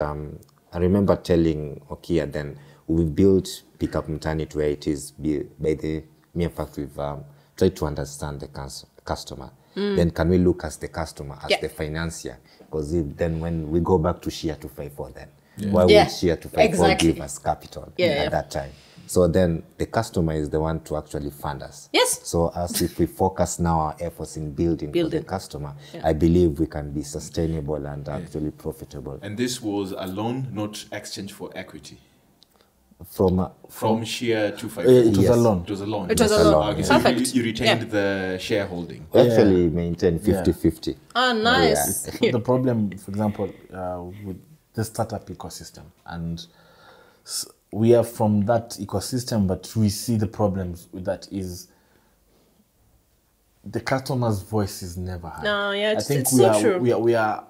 Um, I remember telling Okia then we built Pickup Mtani to where it is by the mere fact we've um, tried to understand the customer. Mm. Then can we look as the customer as Yeah. the financier? Because then when we go back to Share 254 then, yeah. why Yeah, would Share 254 exactly. give us capital Yeah, at yeah. that time? So then the customer is the one to actually fund us. Yes. So as if we focus now our efforts in building, for Building. the customer, I believe we can be sustainable and actually profitable. And this was a loan, not exchange for equity. From uh, From share two five. Uh, it was Yes. a loan. It was a loan. It was Yes, a a loan. loan, Okay, yeah. so you, Perfect. you retained Yeah. the shareholding. we actually maintain 50-50. Ah, nice. So the problem, for example, uh, with the startup ecosystem, and s- we are from that ecosystem, but we see the problems with that is the customer's voice is never heard. No, yeah, I it's- think it's we so are true. we are we are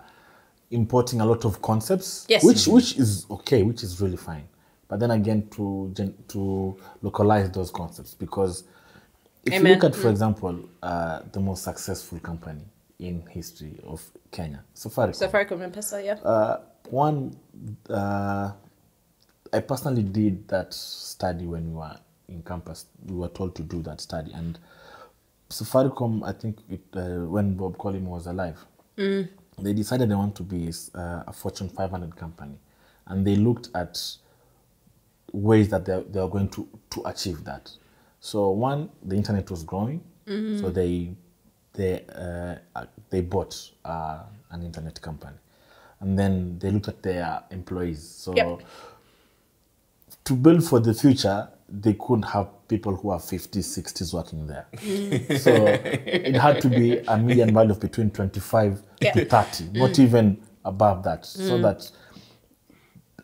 importing a lot of concepts, Yes. which which is okay, which is really fine. But then again, to gen- to localize those concepts because if Amen. you look at, for example, uh, the most successful company in history of Kenya, Safaricom. Safaricom and Pesa, yeah. Uh, one, uh, I personally did that study when we were in campus. We were told to do that study, and Safaricom, I think, it, uh, when Bob Collymore was alive, they decided they want to be uh, a Fortune 500 company, and they looked at ways that they they are going to to achieve that. So one, the internet was growing, so they they uh, uh, they bought uh, an internet company, and then they looked at their employees. So Yep. To build for the future, they couldn't have people who are 50s, 60s working there. Mm. so it had to be a median value of between 25 Yeah. to 30, not mm. even above that. So mm. that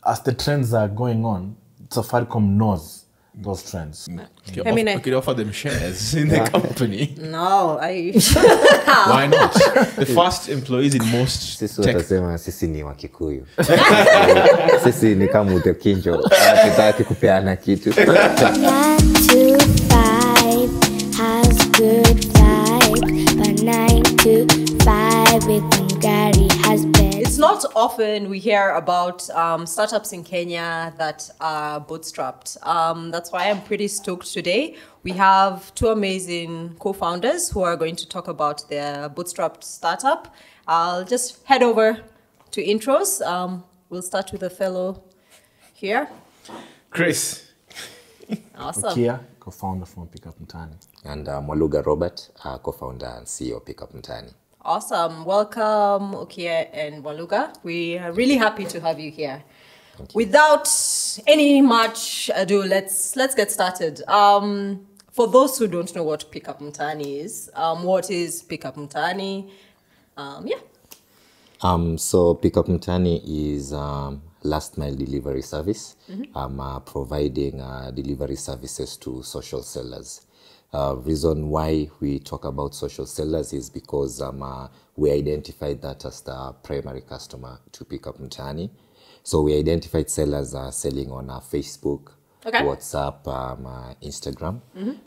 as the trends are going on, Safaricom knows those trends. Okay, I mean, off- I- could offer them shares in the company. No, I. Why not? The first employees in most sisi watasema sisi ni wakikuyu sisi ni kama utekinjo tutaki kupeana kitu not often we hear about um, startups in Kenya that are bootstrapped. Um, that's why I'm pretty stoked today. We have two amazing co founders who are going to talk about their bootstrapped startup. I'll just head over to intros. Um, we'll start with a fellow here. Chris. Awesome. Kia, co-founder from Pickup Mtaani. and uh, mwaluga robert uh, co-founder and ceo of pickup mtaani Awesome. Welcome, Okia and Waluga. We are really happy to have you here. Without any much ado, let's let's get started. Um, for those who don't know what Pickup Mtaani is, um, what is Pickup Mtaani? Um, yeah. Um, so Pickup Mtaani is um, last mile delivery service. Um, uh, providing uh, delivery services to social sellers. Uh, reason why we talk about social sellers is because um, uh, we identified that as the primary customer to pick up Mtaani. So we identified sellers uh, selling on uh, Facebook, Okay. WhatsApp, um, uh, Instagram,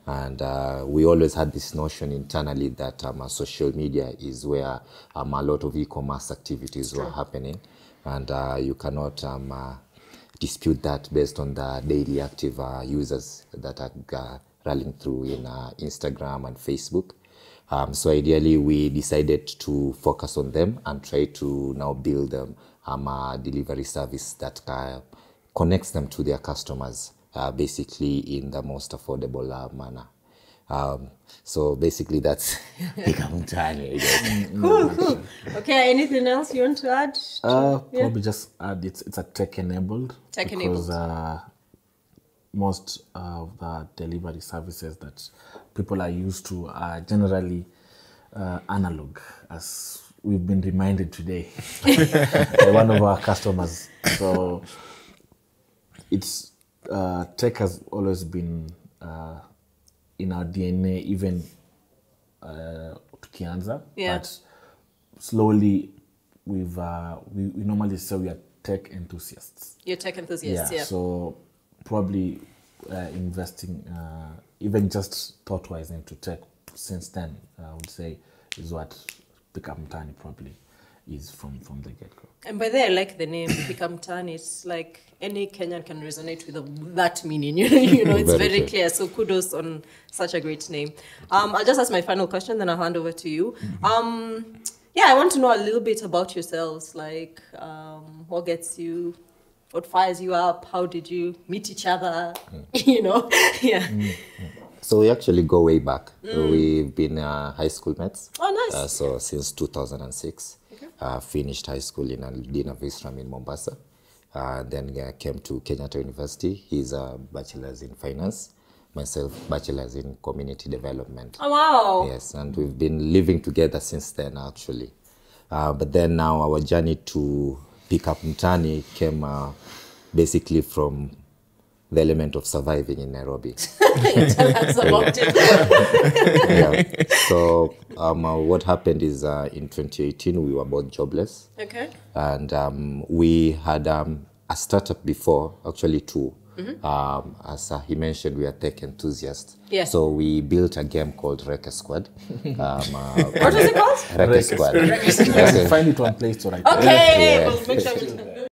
and uh, we always had this notion internally that um, uh, social media is where um, a lot of e-commerce activities were happening, and uh, you cannot um, uh, dispute that based on the daily active uh, users that are rolling through in uh, Instagram and Facebook. Um, so ideally, we decided to focus on them and try to now build um, um, a delivery service that uh, connects them to their customers, uh, basically in the most affordable uh, manner. Um, so basically, that's Pickup Mtaani, Cool, cool. Okay, anything else you want to add? Uh, Yeah. probably just add it's it's a tech enabled. Tech-enabled. Because uh, most of the delivery services that people are used to are generally uh, analog, as we've been reminded today by one of our customers. So it's uh, tech has always been uh, in our DNA, even uh, tukianza. Yeah. But slowly, we've uh, we, we normally say we are tech enthusiasts. You're tech enthusiast, yeah. So probably uh, investing, uh, even just thought-wise into tech since then, I would say, is what Pickup Mtaani probably is from from the get go. And by the way, I like the name Become Tan. It's like any Kenyan can resonate with the- that meaning. You know, you know it's Very very clear. So kudos on such a great name. Um, I'll just ask my final question, then I'll hand over to you. Um, yeah, I want to know a little bit about yourselves. Like, um, what gets you, what fires you up? How did you meet each other? you know, yeah. So we actually go way back. We've been uh, high school mates. Oh, nice. Uh, so since 2006, uh, finished high school in Allidina Visram in Mombasa. Uh, then uh, came to Kenyatta University. He's a bachelor's in finance. Myself, bachelor's in community development. Oh wow. Yes, and we've been living together since then, actually. Uh, but then now our journey to pick up Mtaani came uh, basically from the element of surviving in Nairobi. Tell us about it. yeah. So um, uh, what happened is uh, in 2018 we were both jobless, Okay. and um, we had um, a startup before, actually 2 Um, as uh, he mentioned, we are tech enthusiasts. Yeah. So we built a game called Wrecker Squad. Um, uh, What was it called? Wrecker Squad. Wrecker- Find it one place to write. Okay. Yeah. We'll make sure we-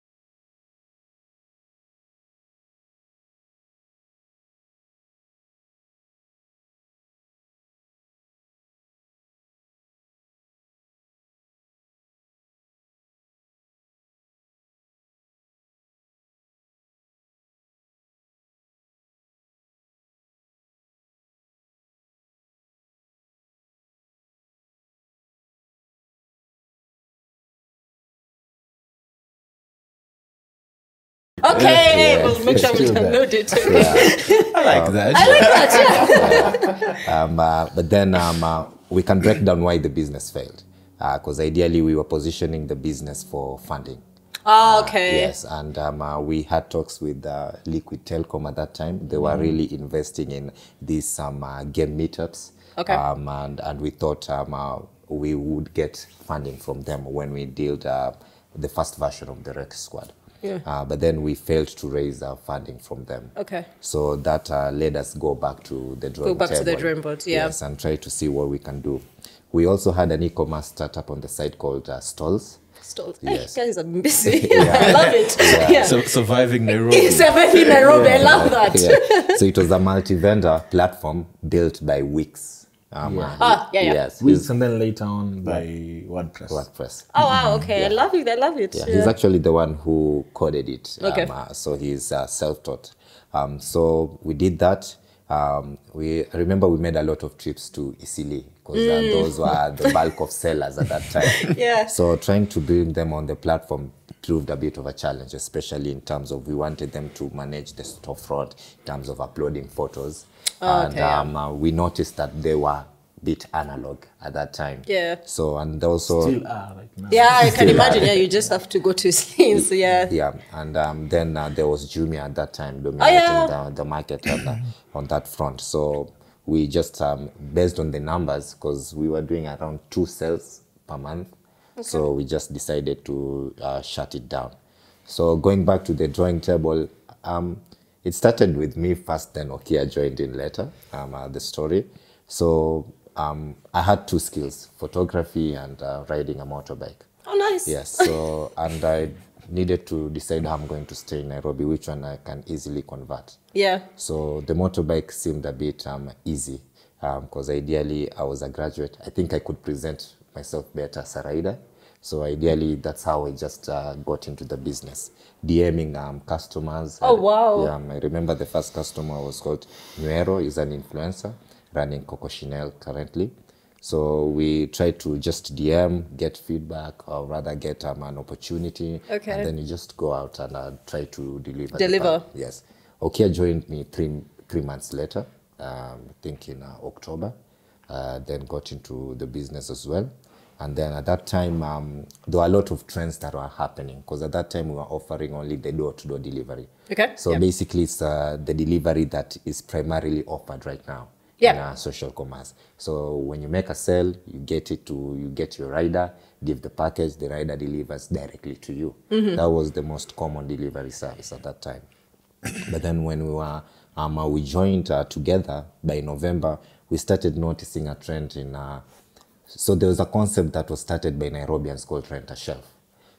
Okay, Yeah. we'll make sure we download it. I like that. I like that, yeah. um, uh, but then um, uh, we can break down why the business failed. Because ideally, we were positioning the business for funding. Oh, okay. Yes, and um, uh, we had talks with uh, Liquid Telecom at that time. They were really investing in these um, uh, game meetups. Okay. Um, and, and we thought um, uh, we would get funding from them when we did uh, the first version of the Rex Squad. Yeah. Uh, but then we failed to raise our funding from them. Okay. So that uh, led us go back to the drawing back to the table. drawing board, yeah. Yes, and try to see what we can do. We also had an e-commerce startup on the site called uh, Stalls. Stole. Yes. Hey, guys are busy. I love it. Yeah. So, surviving Nairobi. It's a very Nairobi. I love that. Yeah. So it was a multi-vendor platform built by Wix. Um, Yeah. uh, Ah, yeah, yeah. Yes, Weeks he's and then later on by WordPress. WordPress. Oh wow. Okay. I love it. I love it. Yeah, Yeah. he's actually the one who coded it. Okay. Um, uh, so he's uh, self-taught. Um, so we did that. Um, we I remember we made a lot of trips to Eastleigh because uh, those were the bulk of sellers at that time. Mm. Yeah. So trying to bring them on the platform proved a bit of a challenge, especially in terms of we wanted them to manage the storefront in terms of uploading photos. And Oh, okay, yeah. um, uh, we noticed that they were a bit analog at that time. Yeah. So and also Still are right now. Yeah, I can imagine. Yeah, you just have to go to scenes. Yeah. yeah, and um, then uh, there was Jumia at that time dominating Oh, yeah. the, the market on, the, on that front. So we just, um, based on the numbers, because we were doing around two sales per month, Okay. so we just decided to uh, shut it down. So going back to the drawing table, um, it started with me first, then Okia joined in later, um, uh, the story. So um, I had two skills, photography and uh, riding a motorbike. Oh, nice. Yes. So, and I needed to decide how I'm going to stay in Nairobi, which one I can easily convert. Yeah. So the motorbike seemed a bit um, easy because ideally I was a graduate. I think I could present myself better as a rider. So ideally, that's how I just uh, got into the business, DMing um, customers. Oh, wow. Yeah, um, I remember the first customer was called Nuero. He's an influencer running Coco Chanel currently. So we try to just DM, get feedback, or rather get um, an opportunity. Okay. And then you just go out and uh, try to deliver. Deliver. Yes. Okia joined me three three months later, um, I think in uh, October. Uh, then got into the business as well. And then at that time, um, there were a lot of trends that were happening because at that time we were offering only the door to door delivery. Okay, So yeah. basically, it's uh, the delivery that is primarily offered right now Yeah. in uh, social commerce. So when you make a sale, you get it to you get your rider, give the package, the rider delivers directly to you. Mm-hmm. That was the most common delivery service at that time. but then when we were um, uh, we joined uh, together by November, we started noticing a trend in uh, so there was a concept that was started by Nairobians called rent a shelf.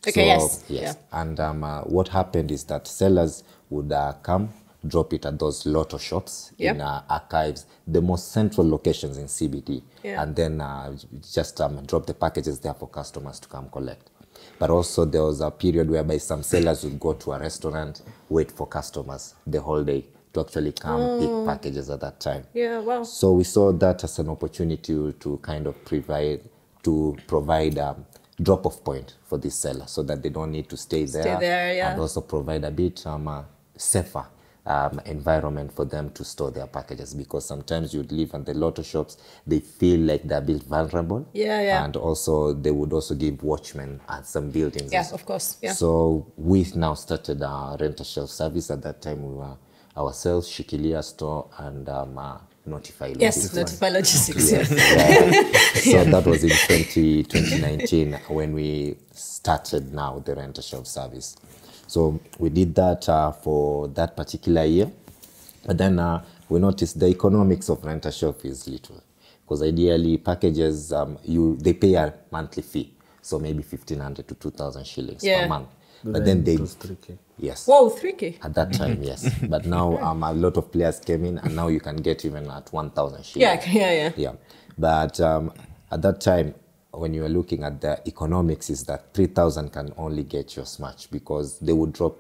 Okay, yes, Yes. yeah. And um, uh, what happened is that sellers would uh, come, drop it at those lotto shops Yep. in uh, archives, the most central locations in CBD, Yeah. and then uh, just um, drop the packages there for customers to come collect. But also there was a period whereby some sellers would go to a restaurant, wait for customers the whole day to actually come pick packages at that time. Yeah, wow. So we saw that as an opportunity to, kind of provide to provide a drop-off point for this seller, so that they don't need to stay there, there, yeah. and also provide a bit um, uh, safer um, environment for them to store their packages. Because sometimes you'd live in the lotto shops, they feel like they're a bit vulnerable. Yeah, yeah. And also they would also give watchmen at some buildings. Yeah, of course, yeah. So we've now started our rental shelf service. At that time, we were ourselves, Shikilia store, and um, uh, Notify. Yes, Logistics. Notify Logistics. Yes. Yeah. so that was in 20, 2019 when we started now the rent a shelf service. So we did that uh, for that particular year. But then uh, we noticed the economics of rent a shelf is little. Because ideally packages, um, you they pay a monthly fee. So maybe 1500 to 2000 shillings Yeah. per month. But then they, it was tricky. yes. Whoa, 3K. At that time, yes. But now um, a lot of players came in, and now you can get even at 1,000 shillings. Yeah, yeah, yeah. Yeah. But um, at that time, when you were looking at the economics, is that 3,000 can only get you as much because they would drop,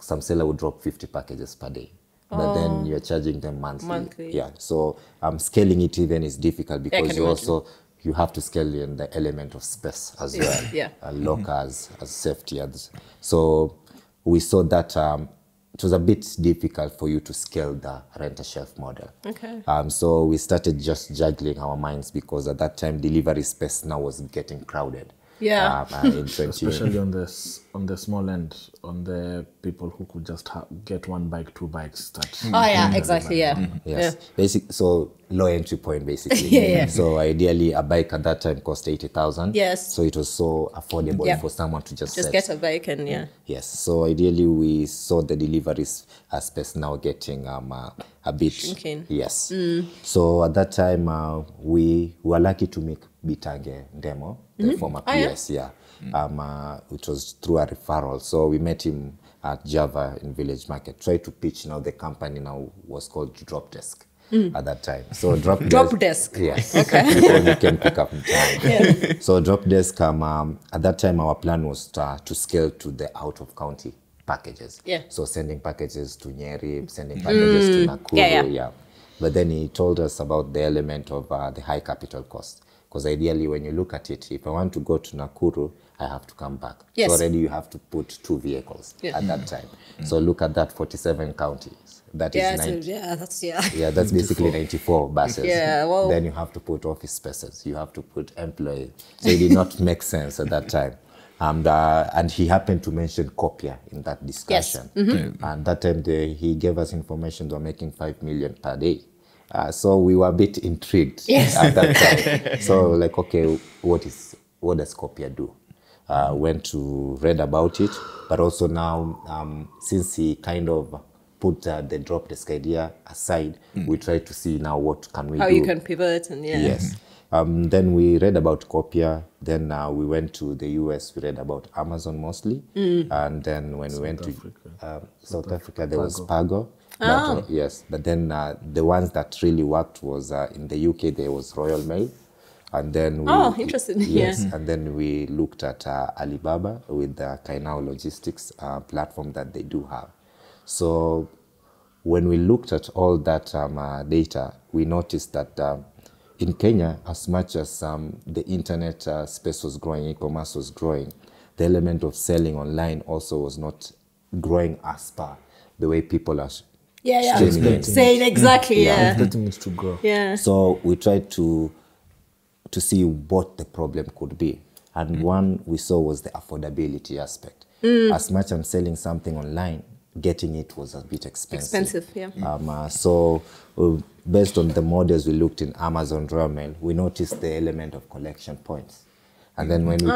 some seller would drop 50 packages per day. But then you're charging them monthly. Monthly. Yeah. So um, scaling it even is difficult because you imagine. also you have to scale in the element of space as well. yeah. Uh, lockers, as safety. As, so we saw that um, it was a bit difficult for you to scale the rent a shelf model. Okay. Um, so we started just juggling our minds because at that time delivery space now was getting crowded. Yeah. Um, in Especially on the on the small end, on the people who could just ha- get one bike, two bikes. That Oh, yeah, exactly, yeah. Yes. Basic. So low entry point basically. Yeah, yeah. So ideally a bike at that time cost eighty thousand. Yes. So it was so affordable Yeah. for someone to just, Just set. get a bike and yeah. Yes. So ideally, we saw the deliveries space now getting um, uh, a bit Shrinking. Yes. So at that time, uh, we were lucky to make Bitange Ndemo, the former Oh, yeah? PS. Yeah. Um, uh, it was through a referral. So we met him at Java in Village Market. Tried to pitch. Now the company now was called Drop Desk. At that time, so drop Drop Desk. Yes. Okay. You can pick up in time. So drop desk. Um, um, at that time, our plan was to, uh, to scale to the out of county packages. Yeah. So sending packages to Nyeri, sending packages to Nakuru. Yeah, yeah. But then he told us about the element of uh, the high capital cost. Because ideally, when you look at it, if I want to go to Nakuru, I have to come back. Yes. So already you have to put two vehicles Yeah. at that time. So look at that 47 counties. That is Yeah, so, 90. yeah, that's yeah. Yeah, that's basically 94 buses. Yeah, well- Then you have to put office spaces, you have to put employees. So it did not make sense at that time. And, uh, and he happened to mention Copia in that discussion. Yes. And that time they, he gave us information they were making 5 million per day. Uh, so we were a bit intrigued Yes. at that time. so like, okay, what is what does Copia do? Uh, went to read about it, but also now um, since he kind of put uh, the drop desk idea aside, we try to see now what can we How do. you can pivot and yeah. Yes. Um, then we read about Copia. Then uh, we went to the US. We read about Amazon mostly. Mm. And then when we went to um, South Africa, there was Pargo. But, uh, yes. But then uh, the ones that really worked was uh, in the UK, there was Royal Mail. And then we, Oh, interesting. Yes. Yeah. And then we looked at uh, Alibaba with the Cainiao Logistics uh, platform that they do have. So when we looked at all that um, uh, data, we noticed that in Kenya, as much as um, the internet uh, space was growing, e-commerce was growing, the element of selling online also was not growing as per the way people are Yeah, yeah. streaming in. Saying exactly, yeah. Expecting it to grow. Yeah. So we tried to to see what the problem could be. And one we saw was the affordability aspect. As much I'm selling something online, getting it was a bit expensive. Expensive, yeah. Um, uh, so uh, based on the models we looked in Amazon Ramen, we noticed the element of collection points. And then when we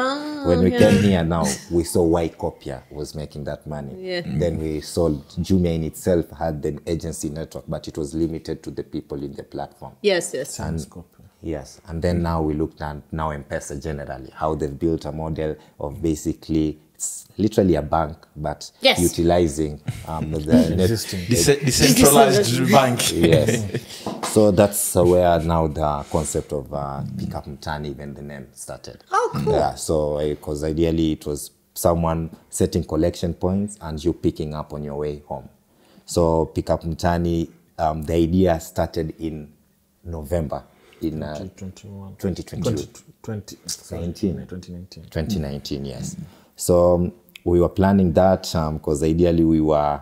when we came here now, we saw why Copia was making that money. Yeah. Then we saw Jumia in itself had an agency network, but it was limited to the people in the platform. Yes, yes. Sans copy. Yes, and then now we looked at now M-Pesa generally, how they've built a model of basically it's literally a bank, but Yes. utilizing um, the net, Existing. Dece- decentralized bank. yes. So that's uh, where now the concept of uh, pick up mtani, even the name started. Oh, cool. Yeah. So because ideally it was someone setting collection points and you picking up on your way home. So pick up mtani, um, the idea started in November in uh, 2021. 2020 20, sorry, 19. 2019. 2019, yes. So um, we were planning that because um, ideally we were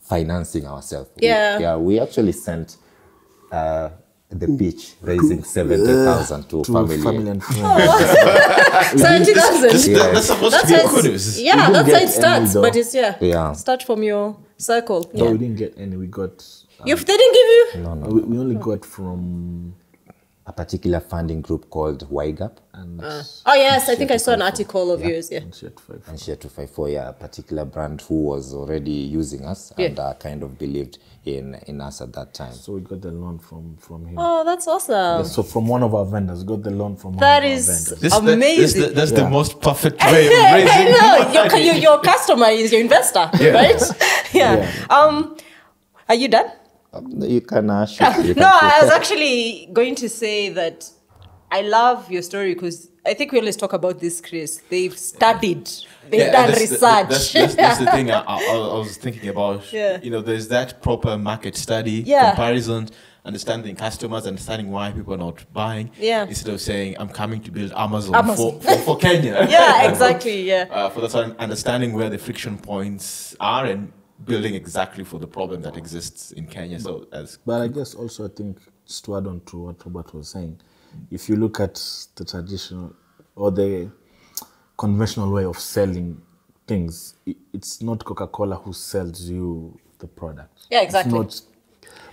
financing ourselves. yeah We- Yeah. yeah, we actually sent uh, the pitch raising 70,000 to, To family. family and friends. Seventy thousand. Yeah. That's supposed That's to be how a kudos. yeah, that's how it starts. any. But it's yeah. Yeah. Start from your circle. No, Yeah. we didn't get any. We got. You they didn't give you. No, no. We, we only got from A particular funding group called YGAP and Oh yes, I think I saw an article of yours. Yeah. and Shed Five. and Share 254, yeah, a particular brand who was already using us and Yeah. uh, kind of believed in, in us at that time. So we got the loan from from him. Oh, that's awesome. So from one of our vendors, got the loan from one That of our vendors. This, that- this- amazing. that's Yeah. the most perfect way of I raising know your, your your customer is your investor, right? Yeah. Um, are you done? Um, You can shoot. You can No, shoot. I was actually going to say that I love your story because I think we always talk about this, Chris. They've studied, they've Yeah, done that's the- research. That's, that's, that's the thing I, I, I was thinking about. Yeah. You know, there's that proper market study, Yeah. comparison, understanding customers, understanding why people are not buying. Yeah. Instead of saying, I'm coming to build Amazon, Amazon. For, for, for Kenya. yeah, exactly. Yeah. Uh, for that one, understanding where the friction points are and building exactly for the problem that exists in Kenya. So as But I guess also I think just to add on to what Robert was saying, if you look at the traditional or the conventional way of selling things, it's not Coca-Cola who sells you the product. Yeah, exactly. It's not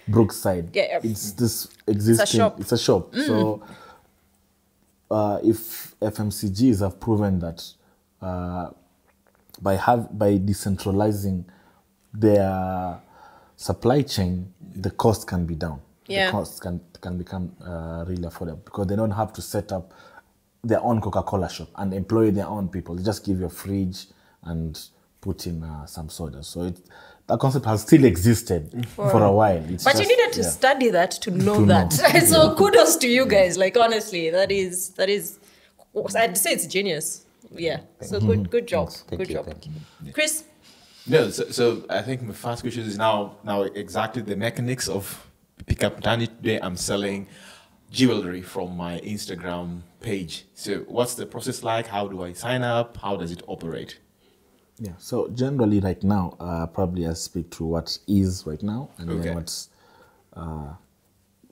Brookside. Yeah, yeah. It's this existing. shop. Mm. It's a shop. So uh, if FMCGs have proven that uh, by have by decentralizing their supply chain, the cost can be down. Yeah. The cost can can become uh, really affordable because they don't have to set up their own Coca-Cola shop and employ their own people. They just give you a fridge and put in uh, some soda. So it, that concept has still existed for, a while. It's But you needed to yeah. study that to know To that. know. so kudos to you guys. Like honestly, that is that is. I'd say it's genius. Yeah. So good good job. Thank good you, job. thank Chris. No, so, so I think my first question is now now exactly the mechanics of Pick Up Mtaani. Today I'm selling jewelry from my Instagram page. So what's the process like? How do I sign up? How does it operate? Yeah. So generally, right now, uh, probably I speak to what is right now, and Okay. then what's uh,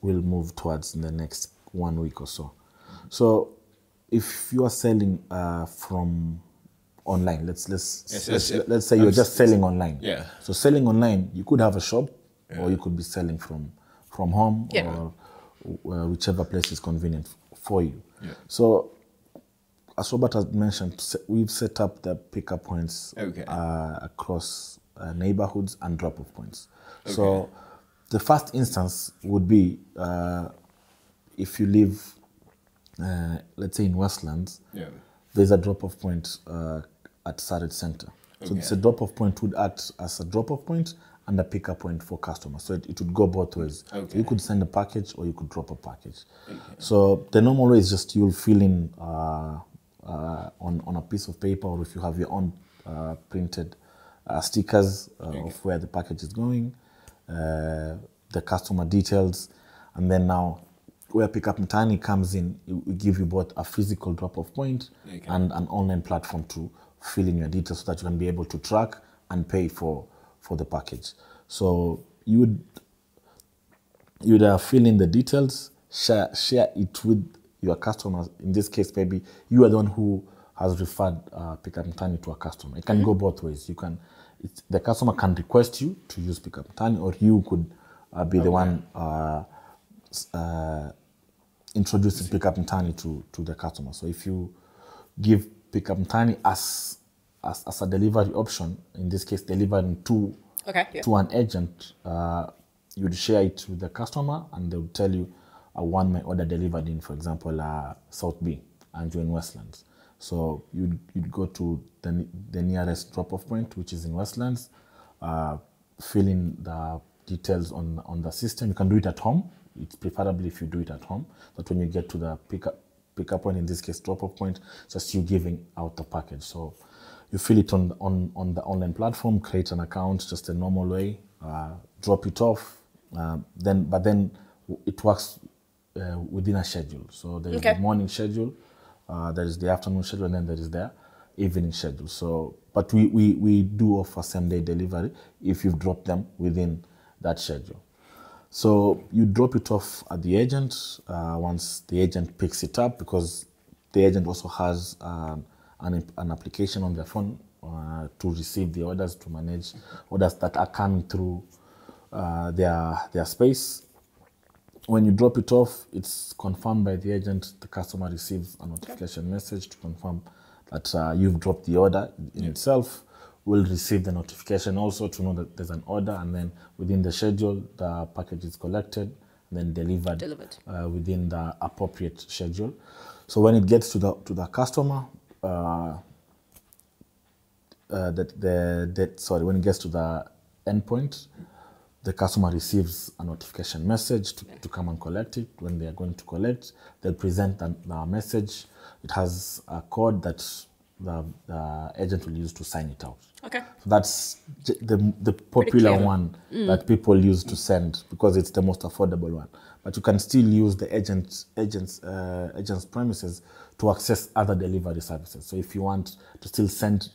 will move towards in the next one week or so. So, if you are selling uh, from online, let's let's Yes, let's, yes, yeah. let's say you're just selling online. yeah. So selling online, you could have a shop, or you could be selling from from home, Yeah. or whichever place is convenient for you. Yeah. So as Robert has mentioned, we've set up the pickup points Okay. uh, across uh, neighborhoods and drop-off points. So the first instance would be uh, if you live, uh, let's say in Westlands, Yeah. there's a drop-off point uh, at Sarit Center. So Okay. the drop-off point would act as a drop-off point and a pickup point for customers. So it, it would go both ways. Okay. You could send a package or you could drop a package. So the normal way is just you'll fill in uh, uh, on, on a piece of paper or if you have your own uh, printed uh, stickers uh, of where the package is going, uh, the customer details, and then now where Pickup Mtaani comes in, it will give you both a physical drop-off point Okay. and an online platform to fill in your details so that you can be able to track and pay for for the package. So you would you would uh, fill in the details, share share it with your customers. In this case, maybe you are the one who has referred uh, Pickup Mtaani to a customer. It can go both ways. You can it's, the customer can request you to use Pickup Mtaani, or you could uh, be the one uh, uh, introducing Pickup Mtaani to, to the customer. So if you give Pickup Mtaani as, as as a delivery option, in this case, delivering to Okay, yeah. to an agent, uh, you'd share it with the customer, and they would tell you, I want my order delivered in, for example, uh, South B and you're in Westlands. So you'd, you'd go to the, the nearest drop-off point, which is in Westlands, uh, fill in the details on, on the system. You can do it at home. It's preferably if you do it at home. That when you get to the pickup, pickup point, in this case, drop-off point, just you giving out the package. So you fill it on, on, on the online platform, create an account just a normal way, uh, drop it off. Uh, then, but then it works uh, within a schedule. So there is Okay. the morning schedule, uh, there is the afternoon schedule, and then there is the evening schedule. So, but we, we, we do offer same day delivery if you've dropped them within that schedule. So you drop it off at the agent uh, once the agent picks it up because the agent also has um, an, an application on their phone uh, to receive the orders to manage orders that are coming through uh, their their space. When you drop it off, it's confirmed by the agent. The customer receives a notification message to confirm that uh, you've dropped the order in itself. Will receive the notification also to know that there's an order, and then within the schedule, the package is collected and then delivered, Delivered. Uh, within the appropriate schedule. So when it gets to the to the customer, uh, uh, that the that sorry when it gets to the endpoint, the customer receives a notification message to, to come and collect it. When they are going to collect, they'll present the, the message. It has a code that the, the agent will use to sign it out. Okay. So that's the, the popular one that people use to send because it's the most affordable one. But you can still use the agent, agent's, uh, agent's premises to access other delivery services. So if you want to still send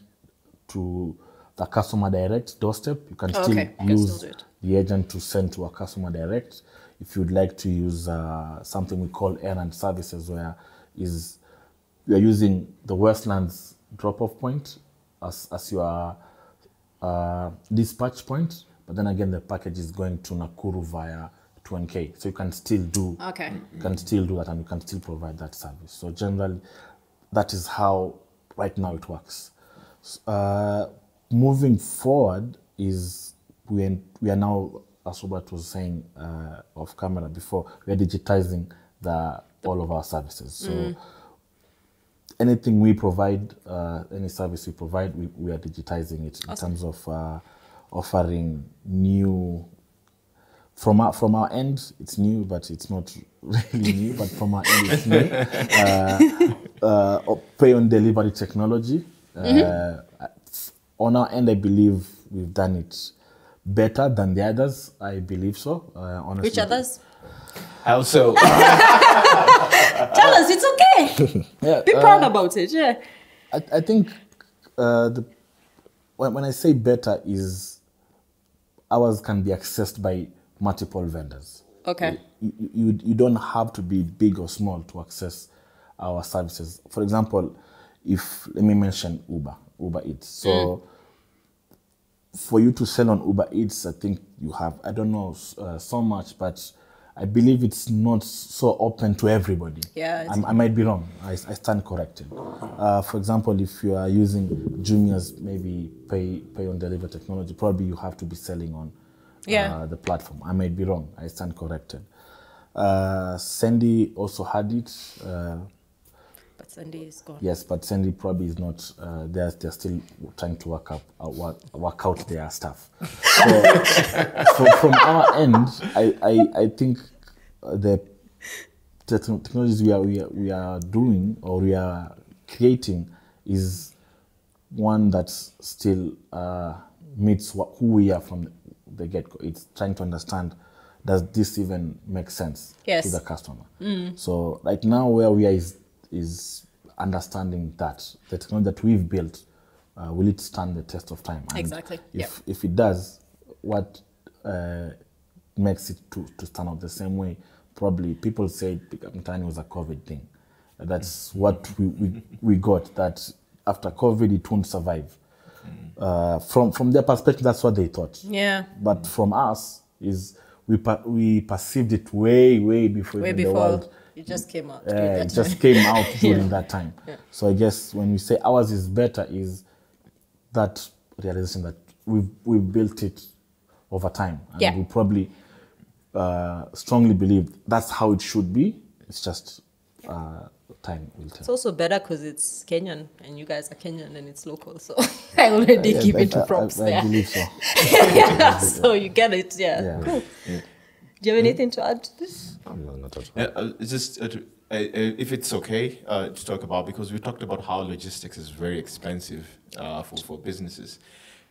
to the customer direct doorstep, you can Oh, still okay. You can use still the agent to send to a customer direct. If you'd like to use uh, something we call errand services, where is you are using the Westlands drop-off point as, as your uh, dispatch point, but then again the package is going to Nakuru via 2NK, so you can still do Okay. you can still do that and you can still provide that service. So generally, that is how right now it works. Uh, moving forward is we are, we are now, as Robert was saying uh, off camera before, we are digitizing the all of our services. So anything we provide, uh, any service we provide, we, we are digitizing it in terms of uh, offering new from our from our end, it's new, but it's not really new. But from our end, it's new. Uh, uh, pay on delivery technology. Uh, On our end, I believe we've done it better than the others. I believe so. Uh, honestly, Which others? Also, Tell us, it's okay. Yeah, Be proud about it. Yeah. I, I think uh, the when, when I say better is ours can be accessed by multiple vendors. Okay. You, you, you don't have to be big or small to access our services. For example, if let me mention Uber, Uber Eats. So for you to sell on Uber Eats, I think you have I don't know uh, so much, but I believe it's not so open to everybody. Yeah, I might be wrong. I, I stand corrected. Uh, for example, if you are using Jumia's maybe pay pay on deliver technology, probably you have to be selling on Yeah. uh, the platform. I might be wrong. I stand corrected. Uh, Sendy also had it. Uh, But Sendy is gone. Yes, but Sendy probably is not. Uh, they're they're still trying to work up uh, work, work out their stuff. So, so from our end, I I, I think the the technologies we are, we are we are doing or we are creating is one that still uh, meets what, who we are from the get go. It's trying to understand does this even make sense Yes. to the customer. So right now where we are is is understanding that the technology that we've built uh, will it stand the test of time? And Exactly. If Yep. if it does, what uh, makes it to, to stand out the same way? Probably people say Pickup Mtaani was a COVID thing. That's what we, we, we got. That after COVID it won't survive. Uh, from from their perspective, that's what they thought. Yeah. But from us is we per, we perceived it way way before Way even the before world it just came out. uh, it just time. came out during that time. So I guess when we say ours is better, is that realization that we've we've built it over time, and Yeah. we probably uh, strongly believe that's how it should be. It's just uh, time will tell. It's also better because it's Kenyan and you guys are Kenyan and it's local. So I already Yeah, give I- it to props I, I there. believe so. yeah, so you get it. Yeah. Yeah. Cool. Do you have anything to add to this? No, not at all. Yeah, uh, just uh, to, uh, uh, if it's okay uh, to talk about because we talked about how logistics is very expensive uh, for, for businesses.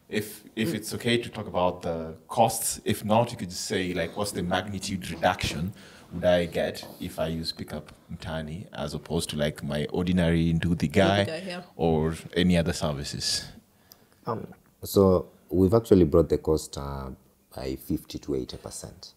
If if it's okay to talk about the costs, if not, you could just say like, what's the magnitude reduction would I get if I use pickup Mtaani as opposed to like my ordinary Nduthi guy guy, yeah. or any other services? Um, so we've actually brought the cost uh, by 50 to 80 percent.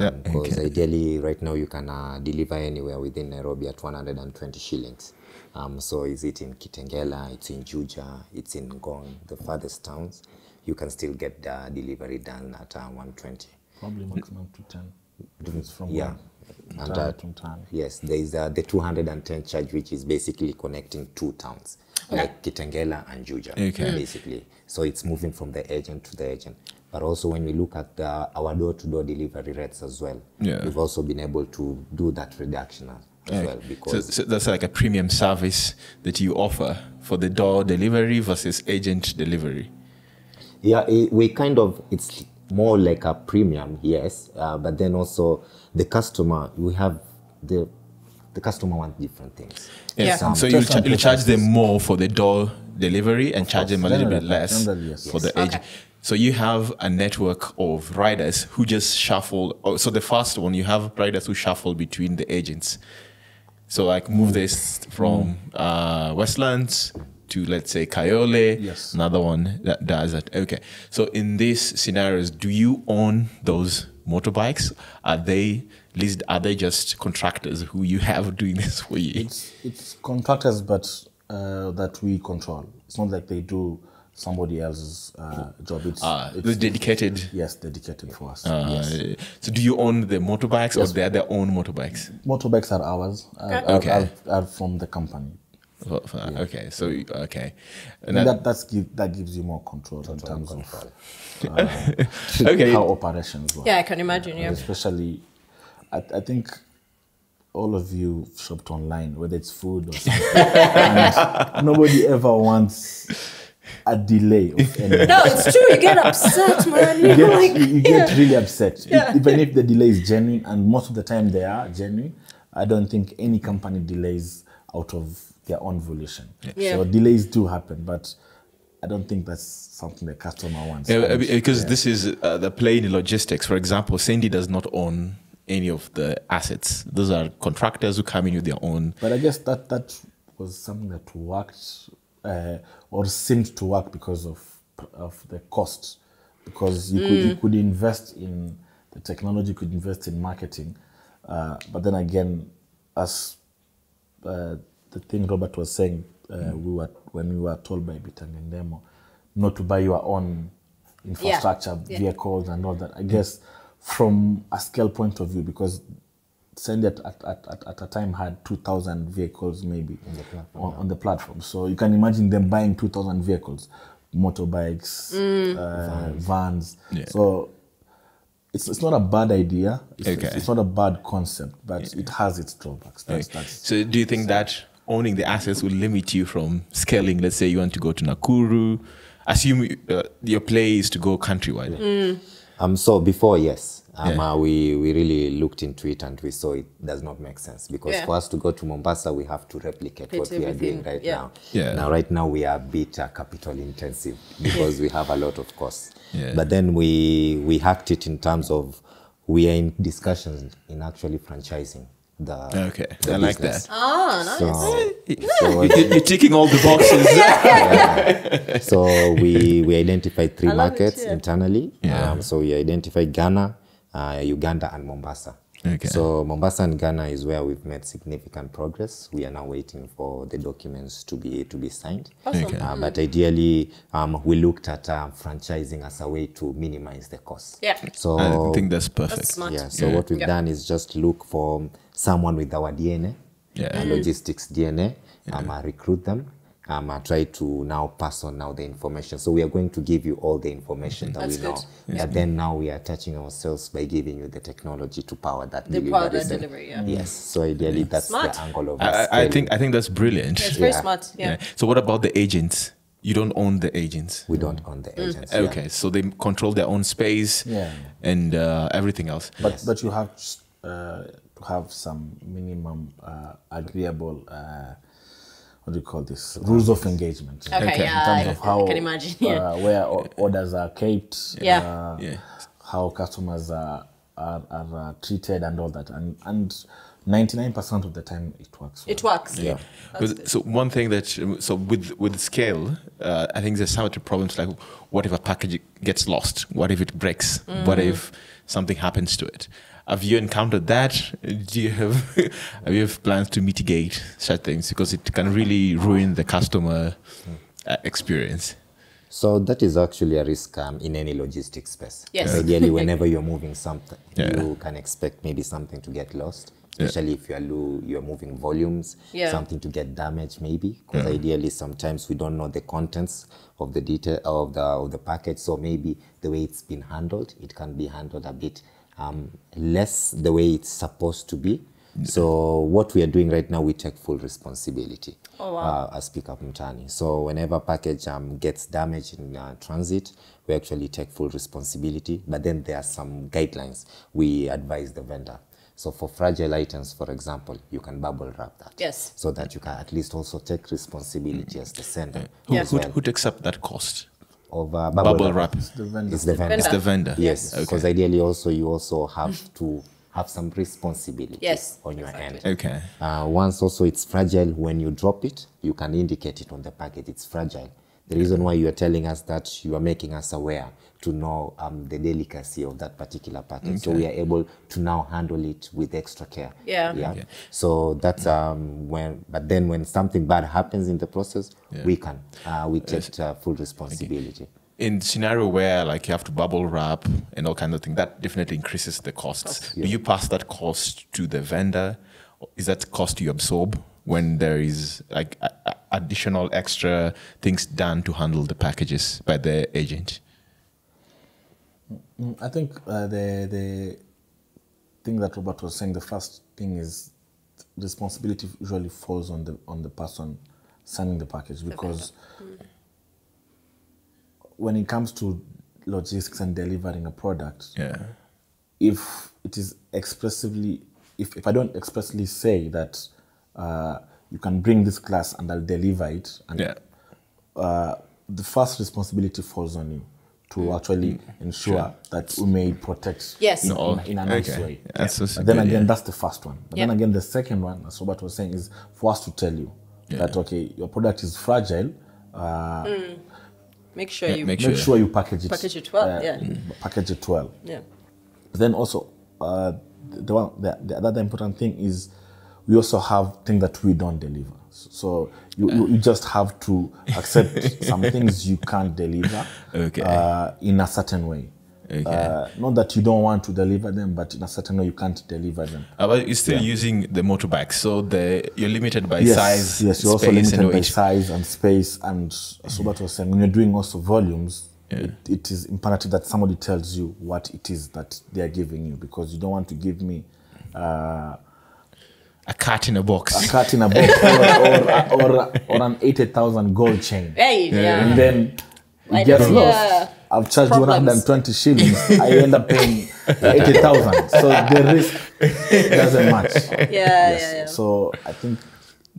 Yeah, Because okay. ideally, right now you can uh, deliver anywhere within Nairobi at 120 shillings. Um, so is it in Kitengela, it's in Juja, it's in Ngong, the farthest towns, you can still get the delivery done at uh, 120. Probably maximum to 10. If it's from Yeah. one And, town uh, to town. Yes, there is uh, the 210 charge, which is basically connecting two towns, like Kitengela and Juja, Okay. basically. So it's moving from the agent to the agent. But also, when we look at the, our door-to-door delivery rates as well, Yeah. we've also been able to do that reduction as, as well So, because so that's like a premium service that you offer for the door delivery versus agent delivery. Yeah, it, we kind of it's more like a premium, yes, uh, but then also the customer we have the the customer wants different things. Yeah. Some- So you Just cha- some you charge them more for the door delivery and charge them a little bit less yes. for the Yes. agent. So you have a network of riders who just shuffle. Oh, so the first one, you have riders who shuffle between the agents. So like move this from uh, Westlands to let's say Kayole. Yes. Another one that does that. Okay. So in these scenarios, do you own those motorbikes? Are they leased? Are they just contractors who you have doing this for you? It's, it's contractors, but uh, that we control. It's not like they do somebody else's uh, job. It's, Ah, it's those dedicated. Yes, dedicated for us. Uh, yes. So do you own the motorbikes or Yes. they're their own motorbikes? Motorbikes are ours. Okay. are, Okay. are, are from the company. For- for- Okay, so okay, and And that, that that's give, that gives you more control in terms of uh, okay, how operations work. Yeah, I can imagine. Yeah. Especially, I, I think all of you shopped online, whether it's food or something. and nobody ever wants a delay of any. No, it's true. You get upset, man. you You're get, like, you, you get yeah. really upset. Yeah. Even if the delay is genuine, and most of the time they are genuine, I don't think any company delays out of their own volition. Yeah. So delays do happen, but I don't think that's something the customer wants. Yeah, And- because this is uh, the plane logistics. For example, Sendy does not own any of the assets. Those are contractors who come in with their own. But I guess that that was something that worked uh, or seemed to work because of of the cost. Because you could you could invest in the technology, you could invest in marketing, uh, but then again, as uh, the thing Robert was saying, uh, we were when we were told by Bitange Ndemo not to buy your own infrastructure, Yeah. vehicles, and all that. I guess from a scale point of view, because Sendy at, at, at, at, at a time had 2,000 vehicles maybe on, on the platform. So you can imagine them buying 2,000 vehicles, motorbikes, uh, vans. Yeah. So it's, it's not a bad idea. It's, Okay. it's, it's not a bad concept, but it has its drawbacks. That's, that's, So do you think that owning the assets will limit you from scaling? Let's say you want to go to Nakuru. Assume uh, your play is to go countrywide. Um, so before, yes, um, Yeah. uh, we, we really looked into it and we saw it does not make sense because Yeah. for us to go to Mombasa, we have to replicate what Replicate we are doing right yeah. now. Yeah. Now, right now, we are a bit uh, capital intensive because we have a lot of costs. Yeah. But then we, we hacked it in terms of we are in discussions in actually franchising the. Okay, the I like that. Ah, nice. So, so You- You're ticking all the boxes. so we we identified three I markets internally. Yeah. Um, so we identified Ghana, uh, Uganda, and Mombasa. Okay. So Mombasa and Ghana is where we've made significant progress. We are now waiting for the documents to be to be signed. Awesome. Okay. Uh, but ideally, um, we looked at uh, franchising as a way to minimize the cost. Yeah. So I think that's perfect. That's smart. yeah. So Yeah. what we've Yeah. done is just look for someone with our DNA, Yeah. our logistics DNA, um, uh, recruit them, um, uh, try to now pass on now the information. So we are going to give you all the information that That's we know. good. But then now we are touching ourselves by giving you the technology to power that The delivery. power that delivery, yeah. Yes. So ideally, that's Smart. the angle of I, the I- I think I think that's brilliant. It's very Yeah. smart. Yeah. So what about the agents? You don't own the agents. we don't own Mm. the agents. yeah. Okay, so they control their own space Yeah. and uh, everything else. But but you have uh, to have some minimum uh, agreeable. Uh, what do you call this? Rules of engagement. Okay, Okay. yeah, In terms I, of how I can imagine. Yeah. uh, where orders are kept. Yeah. Uh, Yeah. How customers are are, are uh, treated and all that, and and ninety nine percent of the time it works. well. it works. Yeah. Because- so one thing that um, so with with scale, uh, I think there's some problems like what if a package gets lost? What if it breaks? What if something happens to it? Have you encountered that? Do you have have you have plans to mitigate such things because it can really ruin the customer uh, experience? So that is actually a risk um, in any logistics space. Yes. Ideally, whenever you're moving something, Yeah. you can expect maybe something to get lost, especially if you are lo- you're moving volumes, Yeah. something to get damaged maybe. Because ideally, sometimes we don't know the contents of the detail of the of the package. So maybe the way it's been handled, it can be handled a bit um, less the way it's supposed to be. So what we are doing right now, we take full responsibility oh, wow. uh, as Pickup Mtaani. So whenever package um, gets damaged in uh, transit, we actually take full responsibility. But then there are some guidelines we advise the vendor. So for fragile items, for example, you can bubble wrap that. Yes. So that you can at least also take responsibility as the sender Who, Yeah. as who, well who takes up that cost? of uh, bubble, Bubble wrap. wrap. The vendor. It's the vendor. It's the vendor. Yes, Okay. because ideally also you also have to have some responsibility Yes, on your exactly. end. Okay. Uh, once also it's fragile, when you drop it, you can indicate it on the packet. It's fragile. The reason why you are telling us that you are making us aware to know um, the delicacy of that particular packet, so we are able to now handle it with extra care. Yeah. Yeah. So that's um, when. But then when something bad happens in the process, we can uh, we take uh, full responsibility. in scenario where like you have to bubble wrap and all kind of thing, that definitely increases the costs. Do you pass that cost to the vendor? Is that cost you absorb when there is like a- a- additional extra things done to handle the packages by the agent? Mm, I think uh, the the thing that Robert was saying, the first thing is responsibility usually falls on the on the person sending the package because when it comes to logistics and delivering a product, Yeah. if it is expressively, if, if I don't expressly say that uh, you can bring this class and I'll deliver it, and Yeah. uh, the first responsibility falls on you to actually ensure that we may protect Yes. in, No, in, in a nice okay. way. That's also But then good, again, yeah. that's the first one. But then again, the second one, as Robert was saying, is for us to tell you that okay, your product is fragile. Uh, Make sure you. make Make sure you package it. Package it well, uh, yeah. Package it well. yeah. But then also, uh, the, one, the, the other important thing is we also have things that we don't deliver. So you, you, you just have to accept some things you can't deliver Okay. uh, in a certain way. Okay. Uh, not that you don't want to deliver them, but in a certain way you can't deliver them. Uh, but you're still using the motorbike, so the you're limited by yes, size. yes, you're also limited by size and space. And as Robert was saying, when you're doing also volumes, it, it is imperative that somebody tells you what it is that they are giving you because you don't want to give me uh, A cat in a box. a cat in a box or, or, or, or an 80,000 gold chain. Hey, yeah. yeah. And then I it gets know. lost. Yeah. I've charged Problems. 120 shillings. I end up paying 80,000. So the risk doesn't match. Yeah, yeah, yeah. So I think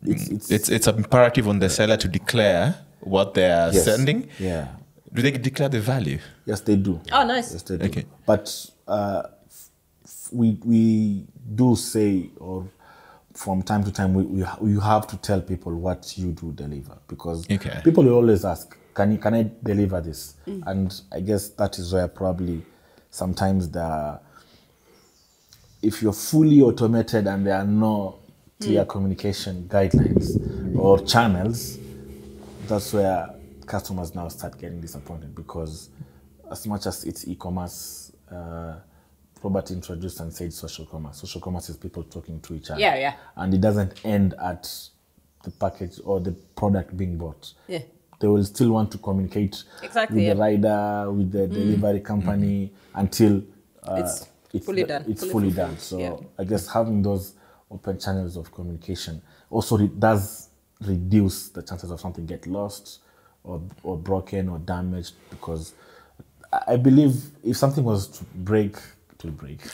it's, it's, It's it's imperative on the seller to declare what they are Yes. sending. Yeah. Do they declare the value? Yes, they do. Oh, nice. Yes, they do. Okay. But uh, f- f- we we do say, or from time to time, we, we you have to tell people what you do deliver because Okay. people will always ask, "Can you can I deliver this?" And I guess that is where probably sometimes the if you're fully automated and there are no clear communication guidelines or channels, that's where customers now start getting disappointed because as much as it's e-commerce, uh, Robert introduced and said social commerce. Social commerce is people talking to each other. Yeah, yeah. And it doesn't end at the package or the product being bought. Yeah. They will still want to communicate Exactly, with yeah. the rider, with the delivery company until uh, It's fully done, It's fully fully, fulfilled, done. So yeah. I guess having those open channels of communication also re- does reduce the chances of something get lost or or broken or damaged because I- believe if something was to break, will break.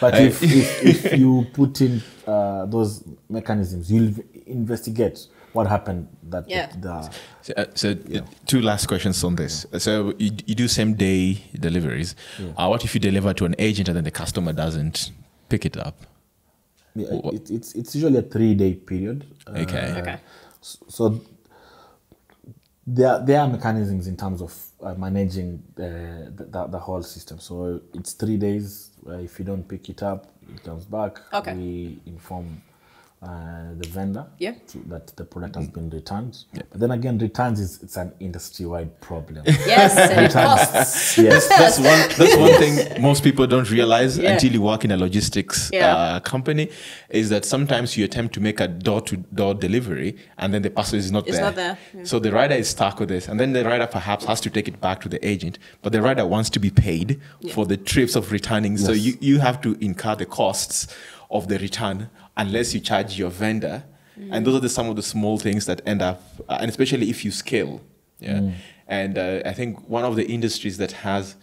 but if, if, if you put in uh, those mechanisms, you'll investigate what happened. That Yeah. the, So, uh, so uh, two last questions on this. So you, you do same day deliveries. Uh, what if you deliver to an agent and then the customer doesn't pick it up? yeah, it, it's it's usually a three day period. Uh, Okay. Okay. so there there are mechanisms in terms of uh, managing uh, the, the the whole system. So it's three days. Uh, if you don't pick it up, it comes back. Okay. We inform uh, the vendor Yeah. to, that the product has been returned. But then again, returns is it's an industry wide problem. Yes, and it costs. yes. That's one. That's one thing most people don't realize Yeah. until you work in a logistics Yeah. uh, company, is that sometimes you attempt to make a door-to-door delivery and then the parcel is not It's there. not there, yeah. So the rider is stuck with this, and then the rider perhaps has to take it back to the agent, but the rider wants to be paid for the trips of returning. So you you have to incur the costs of the return unless you charge your vendor. And those are the, some of the small things that end up, uh, and especially if you scale. Yeah. And uh, I think one of the industries that has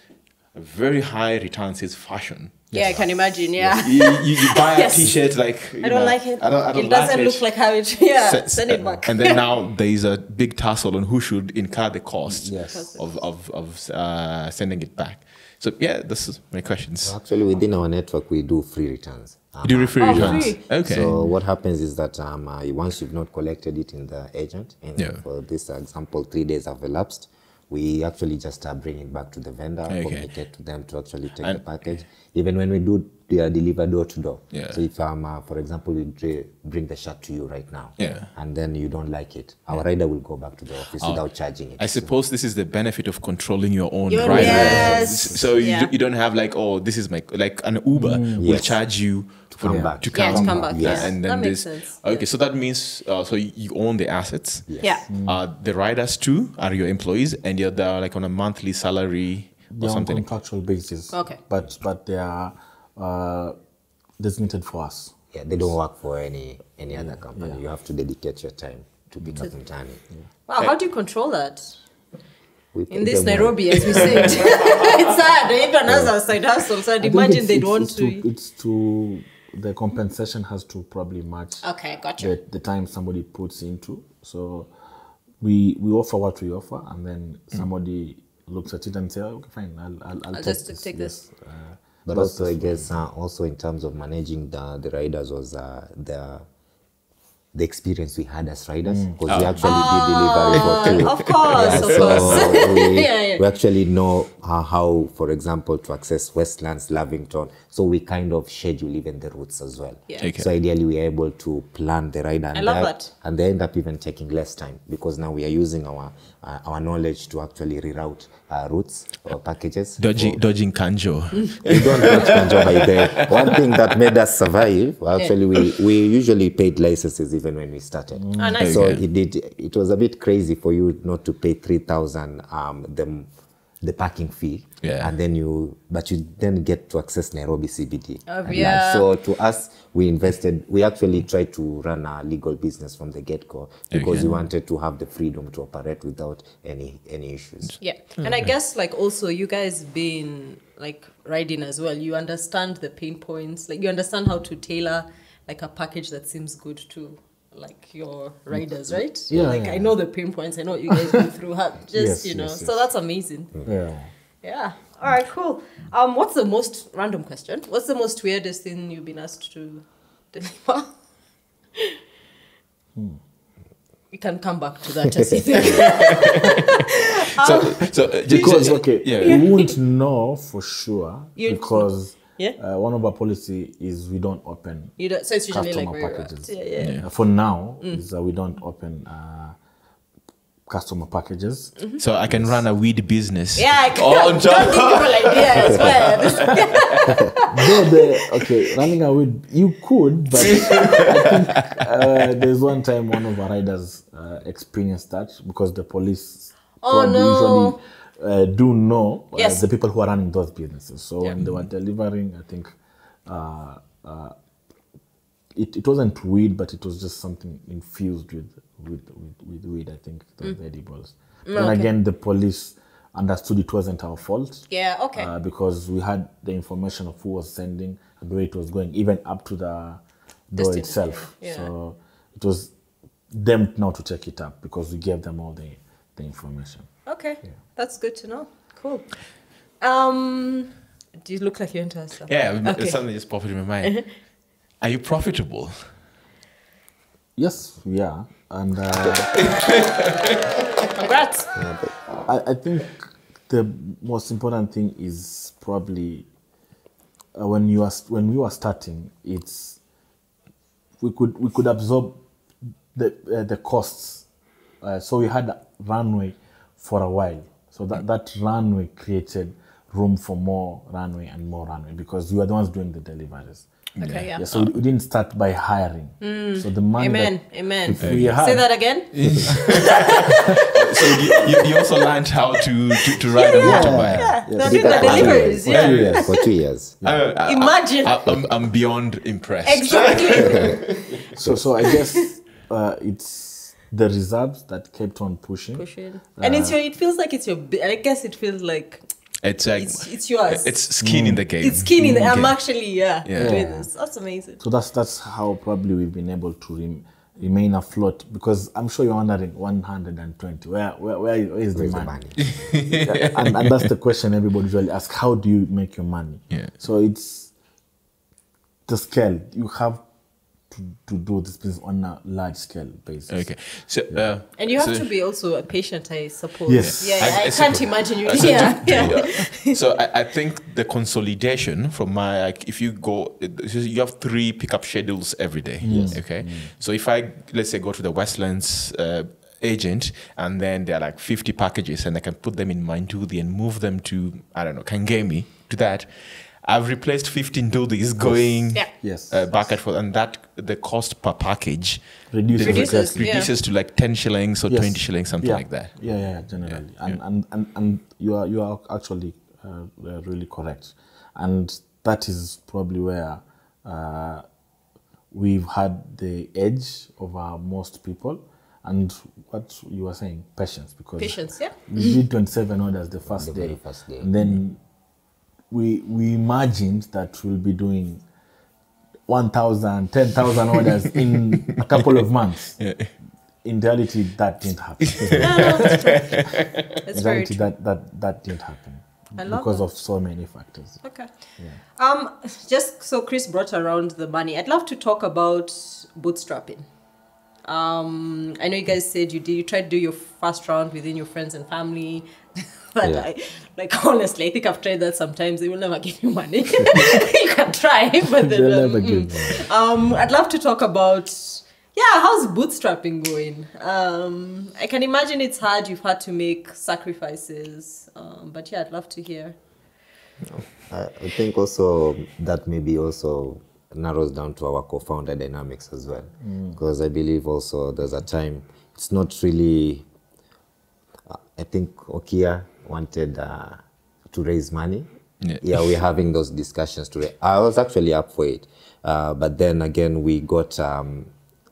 very high returns is fashion. Yeah, I can imagine. Yeah. You, you, you buy Yes. a t-shirt like you I don't know, like it. I don't, I don't it doesn't like look like how it. Yeah, Se- send it back. And then now there is a big tussle on who should incur the cost Yes. of of, of uh, sending it back. So yeah, this is my questions. Actually, within our network, we do free returns. You do free Oh, returns. free. Okay. So what happens is that um, uh, once you've not collected it in the agent, and Yeah. for this example, three days have elapsed, we actually just uh, bring it back to the vendor, Okay. communicate to them to actually take the package. Even when we do the uh, deliver door to door. Yeah. So if um, uh, for example, we dre- bring the shirt to you right now, Yeah. and then you don't like it, our rider will go back to the office without charging it. I suppose this is the benefit of controlling your own Your- rider. yes. So you, Yeah. do, you don't have like, oh, this is my like an Uber will Yes. charge you to come back. To Yeah, come, to come back, Yeah, yes. and then That makes this. sense. Okay, so that means uh, so you you own the assets. Yeah. Uh, the riders too are your employees, and you're there like on a monthly salary or They're on something. contractual basis. Okay. But but they are uh, designated for us. Yeah, they don't work for any any other company. You have to dedicate your time to pick up Mtaani. Wow, how do you control that? In this them Nairobi, as we said, it's sad. Everyone has a side hustle, so I'd I imagine they'd it's- want it's to. It's to the compensation has to probably match Okay, gotcha. the, the time somebody puts into. So we we offer what we offer, and then somebody looks at it and say, okay, fine, I'll I'll, I'll, I'll take just this. take this. Yes. Uh, But also, I guess, uh, also in terms of managing the, the riders was uh, the the experience we had as riders because we actually did delivery for two. Of course, Yeah, of course. so we, Yeah, yeah. we actually know uh, how, for example, to access Westlands, Lavington. So we kind of schedule even the routes as well. Yeah. Okay. So ideally, we are able to plan the ride, and I love they- that. and they end up even taking less time because now we are using our uh, our knowledge to actually reroute uh, routes or packages. Dodging, for- dodging kanjo. we don't touch Kanjo by the one thing that made us survive. well, Actually, we, we usually paid licenses even when we started. Ah, nice. So Okay. it did. It was a bit crazy for you not to pay three thousand um the the parking fee. Yeah. And then you, but you then get to access Nairobi CBD. Oh, And, yeah. So to us, we invested. We actually tried to run a legal business from the get go because Okay. we wanted to have the freedom to operate without any any issues. Yeah. And I guess like also you guys being like riding as well, you understand the pain points. Like you understand how to tailor like a package that seems good to like your riders, right? Yeah, Like yeah. I know the pain points. I know what you guys go through. How, just Yes, you know. yes, So that's amazing. Yeah. Yeah. All right. Cool. Um, what's the most random question? What's the most weirdest thing you've been asked to deliver? You can come back to that as you think. so, so uh, Because okay, yeah. we won't know for sure because Yeah. uh, one of our policy is we don't open You don't, so it's usually like customer very packages. wrapped. Yeah, yeah. Uh, for now is that we don't open uh, customer packages. So I can run a weed business. Yeah, I Oh, can't, on don't top. give people ideas. man. Though the okay, running away you could, but I think uh, there's one time one of our riders uh, experienced that because the police Oh, no. usually uh, do know uh, Yes. the people who are running those businesses. So when they were delivering, I think uh, uh, it, it wasn't weed, but it was just something infused with with, with, with weed. I think those edibles. Then Mm. okay. again, the police understood it wasn't our fault yeah, okay. uh, because we had the information of who was sending and where it was going, even up to the door itself. yeah. So it was them now to check it up because we gave them all the, the information. Okay, that's good to know. Cool. Um, do you look like you're into us? Yeah, Okay. something just popped in my mind. Are you profitable? Yes, we are. And uh, Congrats. I, I think the most important thing is probably uh, when you are when we were starting, it's we could we could absorb the uh, the costs. Uh, so we had a runway for a while. So that that runway created room for more runway and more runway because you were the ones doing the deliveries. Okay, yeah. Yeah, so we didn't start by hiring. So the money Amen. that Amen. if we had, Say that again. So you, you, you also learned how to, to, to ride a motorbike. Yeah, Yes. they're the did that for two deliveries. years. Yeah. two years. For two years. I- I- Imagine. I, I'm, I'm beyond impressed. Exactly. So, so I guess uh, it's the reserves that kept on pushing. Pushing. Uh, and it's Uh, your. It feels like it's your. I guess it feels like It's like it's it's yours. it's skin in the mm. game. It's skin in. the. Mm. I'm actually yeah, Yeah. doing this. That's amazing. So that's that's how probably we've been able to rem- remain afloat because I'm sure you're wondering 120 where where, where is- where is the Where's the money? money? Yeah, and, and that's the question everybody usually asks: How do you make your money? Yeah. So it's the scale. You have to, to do this business on a large scale basis. Okay. So uh, And you have so- to be also a patient, I suppose. Yes. Yeah, I- I, I can't suppose- imagine you. I said Yeah, yeah. yeah. so I, I think the consolidation from my like if you go you have three pickup schedules every day. Yes. Okay. So if I let's say go to the Westlands uh, agent and then there are like 50 packages and I can put them in my Ndudi and move them to I don't know Kangemi to that. I've replaced 15 Ndudis going Yeah. Yes. uh, back and forth, and that the cost per package Reduces. Reduces, yeah. to like 10 shillings or Yes. 20 shillings, something yeah. like that. Yeah, yeah, yeah, generally, and, And, and and you are you are actually uh, uh, really correct, and that is probably where uh, we've had the edge over most people. And what you were saying, patience, because Patience, yeah. we did 27 orders the first The day, very first day. and then we we imagined that we'll be doing 1,000, 10,000 orders in a couple of months. In reality, that didn't happen. It's In reality, true. that, that, that didn't happen I love because that. of so many factors. Okay. Um, just so Chris brought around the money, I'd love to talk about bootstrapping. Um, I know you guys said you did. You tried to do your first round within your friends and family, but Yeah. I, like honestly, I think I've tried that. Sometimes they will never give you money. you can try, but They'll um, never give mm. money. um, I'd love to talk about yeah, how's bootstrapping going? Um, I can imagine it's hard. You've had to make sacrifices, um, but yeah, I'd love to hear. I I think also that maybe also narrows down to our co-founder dynamics as well, because I believe also there's a time it's not really. uh, I think Okia wanted uh, to raise money. Yeah. we're having those discussions today. I was actually up for it, uh, but then again we got um,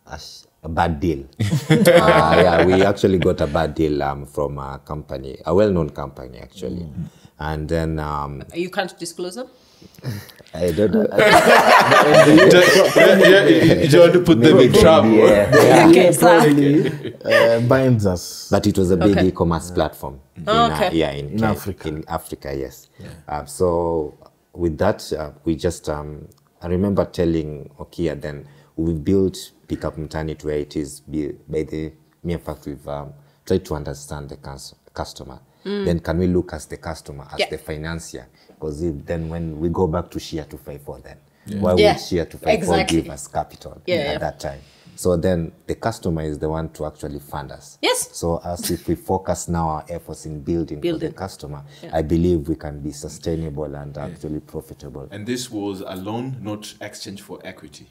a, sh- a bad deal. uh, yeah, we actually got a bad deal um, from a company, a well-known company actually, and then um, You can't disclose them. I don't know. you don't want to put them in trouble. yeah. Okay, so Probably uh, binds us. But it was a big Okay. e-commerce platform. In, Oh, uh, okay. yeah, in, In Ke- Africa. In Africa, yes. Um, so with that, uh, we just, um, I remember telling Okia then, we built Pickup Mtaani to where it is be- by the mere fact we've um, tried to understand the cus- customer. Then can we look as the customer, as Mm. Yeah. the financier? Because then when we go back to Share 254 then, why Yeah, would Share 254 exactly. give us capital Yeah, at yeah. that time? So then the customer is the one to actually fund us. Yes. So as if we focus now our efforts in building, for Building. the customer, I believe we can be sustainable and actually profitable. And this was a loan, not exchange for equity.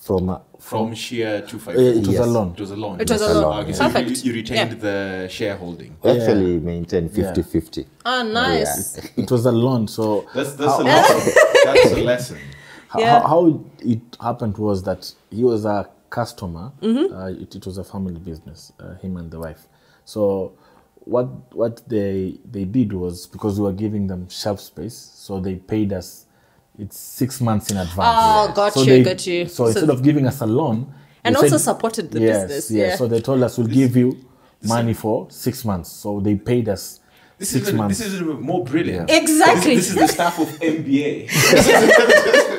From uh, From share two five. Uh, it was Yes. a loan. It was a loan. It was Yes, a a loan. loan, Okay, so you- Perfect. you, retained Yeah. the shareholding. we actually maintain 50 50. Ah, nice. It was a loan, so That's that's a lesson. that's a lesson. Yeah. How, how it happened was that he was a customer. Mm-hmm. Uh, it, it was a family business, uh, him and the wife. So what what they they did was because we were giving them shelf space, so they paid us. It's six months in advance. Oh, got so you, they- got you. So, So- instead of giving us a loan, And they also said- supported the yes, business, Yes, yeah. So they told us we'll give you money for six months. So they paid us This six is months. this is even more brilliant. Exactly. This, this is the staff of MBA.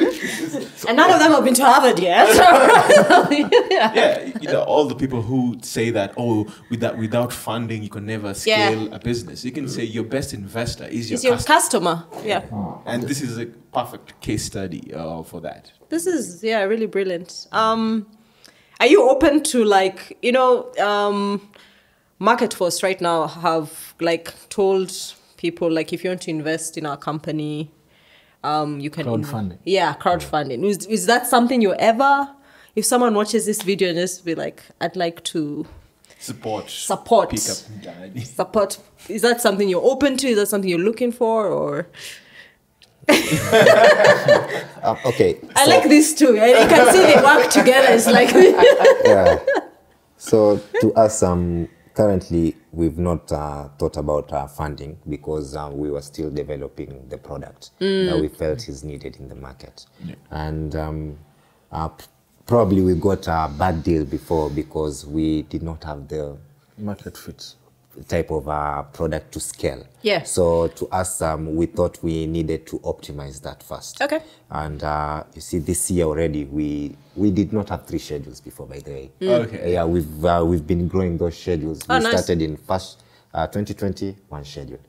And none of them have been to Harvard yet. yeah, you know, all the people who say that oh, without without funding you can never scale a business. You can say your best investor is your, It's your customer, customer. Yeah. and this is a perfect case study uh, for that. This is yeah, really brilliant. Um, are you open to like you know um, Market Force right now have like told people like if you want to invest in our company, um, you can inv- Crowdfunding. yeah, crowdfunding. Is is that something you ever? If someone watches this video and just be like, I'd like to Support, Support. pick up. Support. Is that something you're open to? Is that something you're looking for? Or Um, okay. I so- like this too. I, you can see they work together. It's like yeah. So to us, um, currently we've not uh, thought about uh, funding because uh, we were still developing the product that we felt is needed in the market, and um, uh, probably we got a bad deal before because we did not have the market fit. Type of uh, product to scale. Yeah. So to us, um, we thought we needed to optimize that first. Okay. And uh, you see, this year already, we we did not have three schedules before, by the way. Okay. Yeah, we've uh, we've been growing those schedules. Oh, we nice. started in first uh, 2020, one schedule.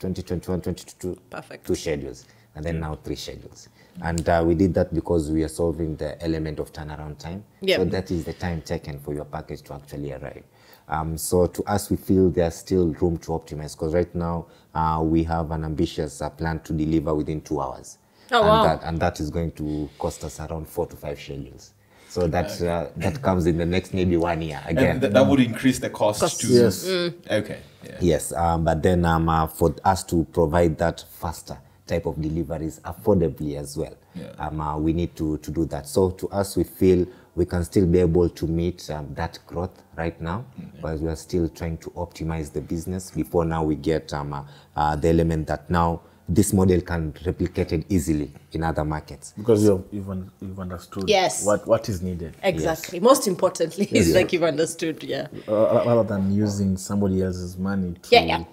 2021, 2022, Perfect. two schedules, and then now three schedules. And uh, we did that because we are solving the element of turnaround time. Yeah. So that is the time taken for your package to actually arrive. Um, so to us, we feel there's still room to optimize because right now uh, we have an ambitious uh, plan to deliver within two hours. Oh, and wow. That, and that is going to cost us around four to five schedules. So that uh, that comes in the next maybe one year again. And th- that would increase the cost Cost. to. Yes. Okay. Yeah. Yes, um, but then um, uh, for us to provide that faster type of deliveries affordably as well, Yeah. um, uh, we need to, to do that. So to us, we feel we can still be able to meet um, that growth right now, but we are still trying to optimize the business before now we get um, uh, uh, the element that now this model can replicate it easily in other markets. Because you've, you've, you've understood Yes. what, what is needed. exactly. Most importantly, is like you've understood. Yeah. Uh, rather than using somebody else's money to, Yeah. Yeah.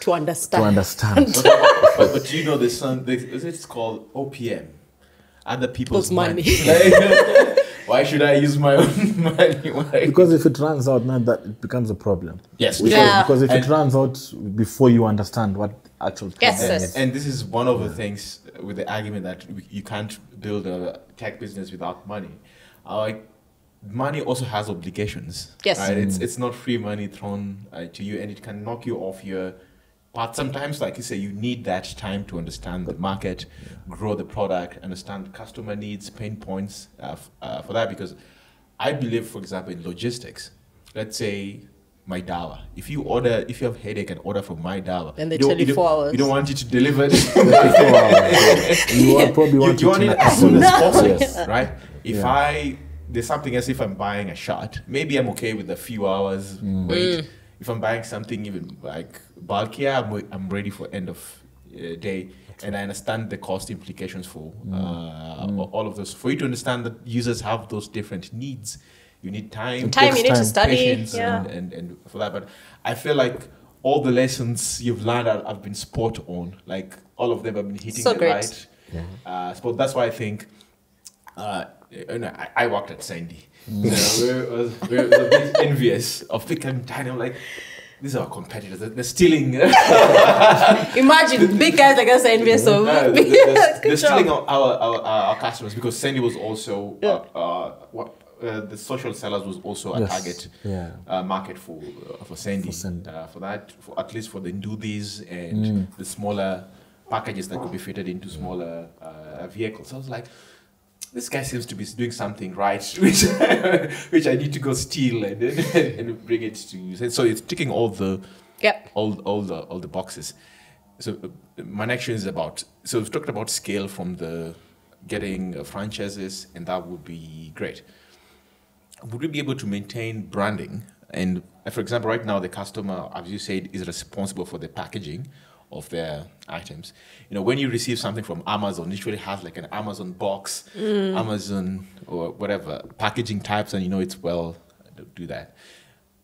To understand. to understand. but, but you know, there's some. There's, is called OPM? Other people's People's money. Like, why should I use my own money? Why? because if it runs out now, that it becomes a problem. Yes, Because, Yeah. because if And- it runs out before you understand what actual Yes, problem yes. is. And this is one of the things with the argument that you can't build a tech business without money. Uh, Like, money also has obligations. Yes. Right? It's it's not free money thrown uh, to you, and it can knock you off your. But sometimes, like you say, you need that time to understand the market, grow the product, understand customer needs, pain points uh, f- uh, for that. Because I believe, for example, in logistics, let's say my dawa. If you order, if you have headache and order from my dawa, And they you don't- tell you don't- four hours. You don't want it to deliver it. you will probably you, want you it want it as soon as possible, Yes. right? If Yeah. I there's something as if I'm buying a shot, maybe I'm okay with a few hours wait. If I'm buying something even like bulkier, I'm, I'm ready for end of uh, day, and I understand the cost implications for uh, all of those. For you to understand that users have those different needs, you need time, Time you need to study. patience, Yeah. and, and and for that. But I feel like all the lessons you've learned are- have been spot on. Like all of them have been hitting So the great. right uh, spot. That's why I think. Uh, you know, I, I worked at Sendy. You know, we're, was, we're a bit envious of Pickup Mtaani. I'm like, these are our competitors. They're, they're stealing. Imagine big guys like us are envious of. Uh, they're, they're- they're stealing our, our, our, our customers because Sendy was also uh, uh, what uh, the social sellers was also a Yes, target yeah. uh, market for uh, for Sendy. For Sendy. Uh, for that, for at least for the ndoodies and the smaller packages that could be fitted into smaller uh, vehicles. I was like, this guy seems to be doing something right, which which I need to go steal and and bring it to. You. So it's ticking all the Yep. all all the all the boxes. So uh, my next question is about. So we've talked about scale from the getting uh, franchises, and that would be great. Would we be able to maintain branding? And uh, for example, right now the customer, as you said, is responsible for the packaging of their items. You know, when you receive something from Amazon, it usually has like an Amazon box, mm. Amazon or whatever packaging types, and you know it's well do that.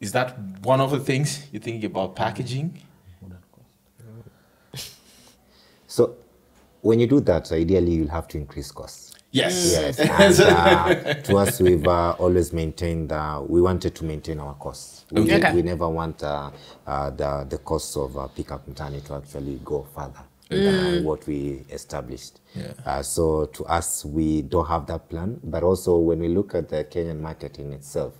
Is that one of the things you're thinking about packaging? So when you do that, ideally you'll have to increase costs. Yes. Yes, and uh, to us, we've uh, always maintained that we wanted to maintain our costs. We, Okay. we never want uh, uh, the the costs of uh, pickup mtaani to actually go further than what we established. Yeah. Uh, so to us, we don't have that plan. But also, when we look at the Kenyan market in itself,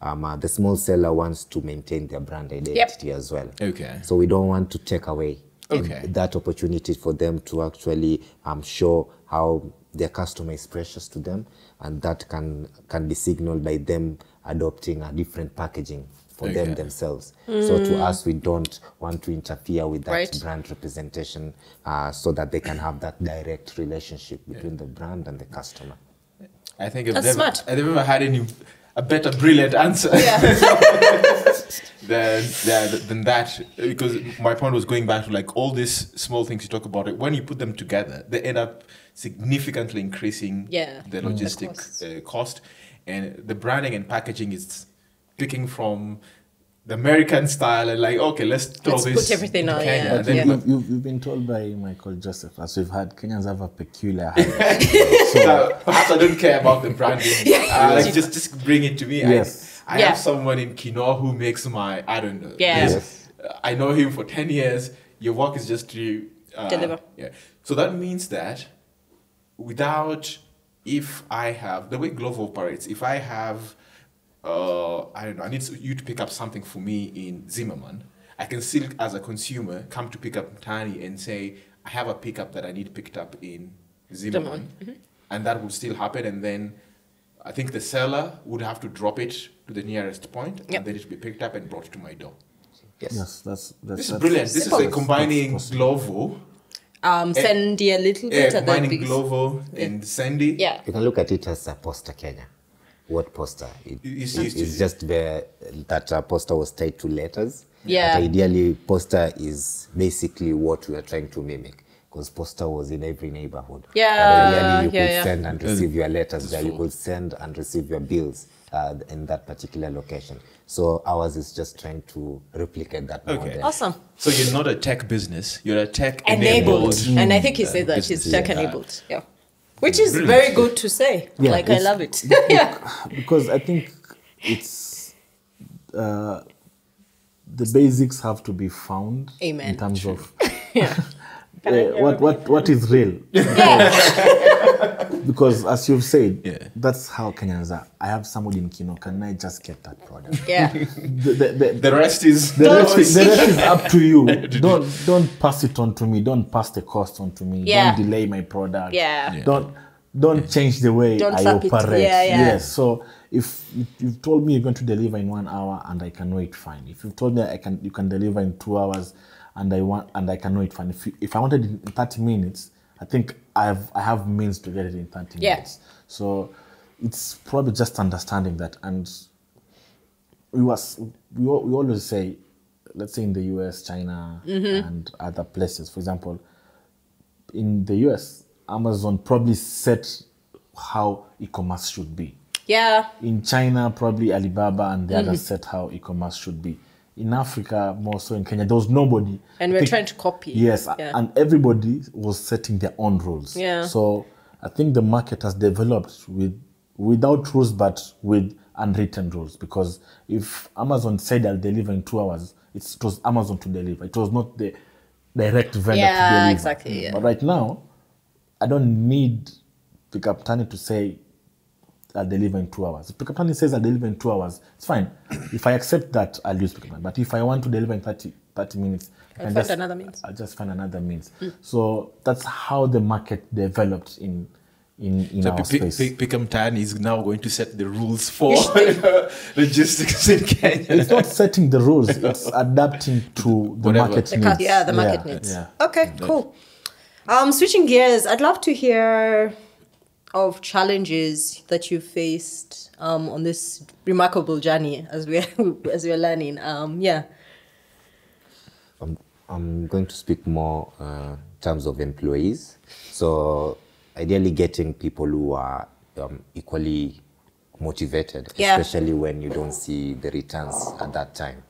um, uh, the small seller wants to maintain their brand identity as well. Okay. So we don't want to take away Okay. that opportunity for them to actually um, show how their customer is precious to them, and that can can be signaled by them adopting a different packaging for Okay. them themselves. So to us, we don't want to interfere with that Right. brand representation, uh, so that they can have that direct relationship between the brand and the customer. I think I've That's never, smart. I've never had any a better brilliant answer Yeah. than, than than that because my point was going back to like all these small things you talk about it when you put them together they end up significantly increasing Yeah. the Mm. logistic costs. uh, cost and the branding and packaging is picking from the American style and like okay let's throw Let's this put everything into on, Kenya. yeah. And then Yeah. You've, you've, you've been told by Michael Joseph, as we've had, Kenyans have a peculiar habit. Uh, perhaps I don't care about the branding. Uh, like just just bring it to me. Yes. I, I Yeah. have someone in Kino who makes my I don't know. Yeah. Yes. I know him for ten years. Your work is just to uh, Deliver. Yeah. So that means that without if I have the way Glovo operates, if I have uh, I don't know, I need you to pick up something for me in Zimmerman. I can still, as a consumer, come to pick up Mtaani and say, I have a pickup that I need picked up in Zimmerman. And that would still happen. And then I think the seller would have to drop it to the nearest point Yep. and then it would be picked up and brought to my door. Yes. yes, that's, that's This is that's- brilliant. This is Simple. like combining That's Glovo, Um, Sendy a little yeah, bit and then combining big- Glovo and Sendy. Yeah. You can look at it as a Posta Kenya. What Posta? It, It's it- used it's just where that uh, Posta was tied to letters. Yeah. But ideally, Posta is basically what we are trying to mimic. Because Posta was in every neighborhood. Yeah, But ideally, you yeah, could yeah. send and receive your letters there. You could send and receive your bills uh, in that particular location. So ours is just trying to replicate that Okay. model. Awesome. So you're not a tech business, you're a tech Enabled. enabled. And I think he said that business. she's tech Yeah. enabled. Yeah. Which is very good to say. Yeah, like, I love it. yeah. because I think it's uh, the basics have to be found Amen. in terms of Yeah. uh, what what what is real. because as you've said, Yeah. that's how Kenyans are. I have somebody in Kino. Can I just get that product? Yeah. The, the, the, The rest is the rest, is, the rest is up to you. Don't don't pass it on to me. Don't pass the cost on to me. Yeah. Don't delay my product. Yeah. Yeah. Don't don't change the way Don't I trap it. operate. Yeah, yeah. Yes. So if you- you've told me you're going to deliver in one hour and I can wait, fine. If you've told me I can you can deliver in two hours and I want and I can wait, fine. If you, if I wanted in 30 minutes, I think I have I have means to get it in 30 Yeah. minutes. So it's probably just understanding that and we was we, we always say let's say in the US, China mm-hmm. and other places, for example, in the US, Amazon probably set how e-commerce should be. Yeah. In China, probably Alibaba and the others mm-hmm. set how e-commerce should be. In Africa, more so in Kenya, there was nobody. And we're think- trying to copy. Yes, Yeah. and everybody was setting their own rules. Yeah. So I think the market has developed with without rules, but with unwritten rules. Because if Amazon said I'll deliver in two hours, it's, it was Amazon to deliver. It was not the direct vendor to Yeah, deliver. exactly, yeah. But right now, I don't need Pickup Mtaani to say I'll deliver in two hours. If pickup line says I'll deliver in two hours, it's fine. if I accept that, I'll use pickup line. But if I want to deliver in 30, 30 minutes, I I'll find just- another means. I'll just find another means. So that's how the market developed in in, in So our P- space. P- P- Pickup Mtaani is now going to set the rules for logistics in Kenya. it's not setting the rules; it's adapting to the Whatever. market The needs. yeah, the market Yeah, needs. Yeah. Okay, cool. Um, switching gears, I'd love to hear of challenges that you faced um, on this remarkable journey as we as we are learning. Um, yeah. I'm, I'm going to speak more uh, in terms of employees. So, ideally, getting people who are um, equally motivated, Yeah. especially when you don't see the returns at that time.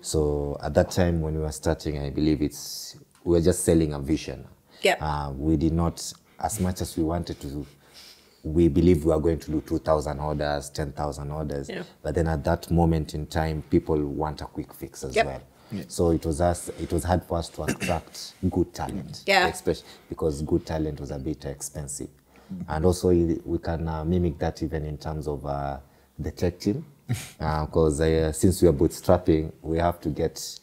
So, at that time when we were starting, I believe it's we were just selling a vision. Yeah. Uh, we did not, as much as we wanted to. We believe we are going to do 2,000 orders, 10,000 orders. Yeah. But then at that moment in time, people want a quick fix as Yep. well. So it was us. It was hard for us to attract good talent. Yeah. Especially because good talent was a bit expensive, and also we can uh, mimic that even in terms of uh, the tech team, because uh, since we are bootstrapping, we have to get.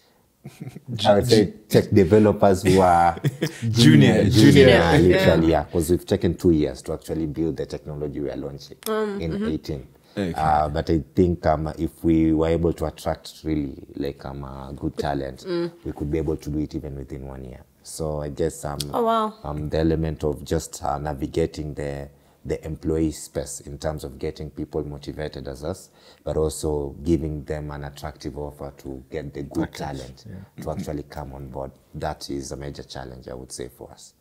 I would say tech developers who are Junior, junior, junior. Yeah. literally, yeah, because we've taken two years to actually build the technology we are launching in 18. Okay. Uh, but I think um, if we were able to attract really like um, uh, good talent, we could be able to do it even within one year. So I guess um, Oh, wow. um, the element of just uh, navigating the the employee space in terms of getting people motivated as us, but also giving them an attractive offer to get the good talent to actually come on board. That is a major challenge, I would say, for us.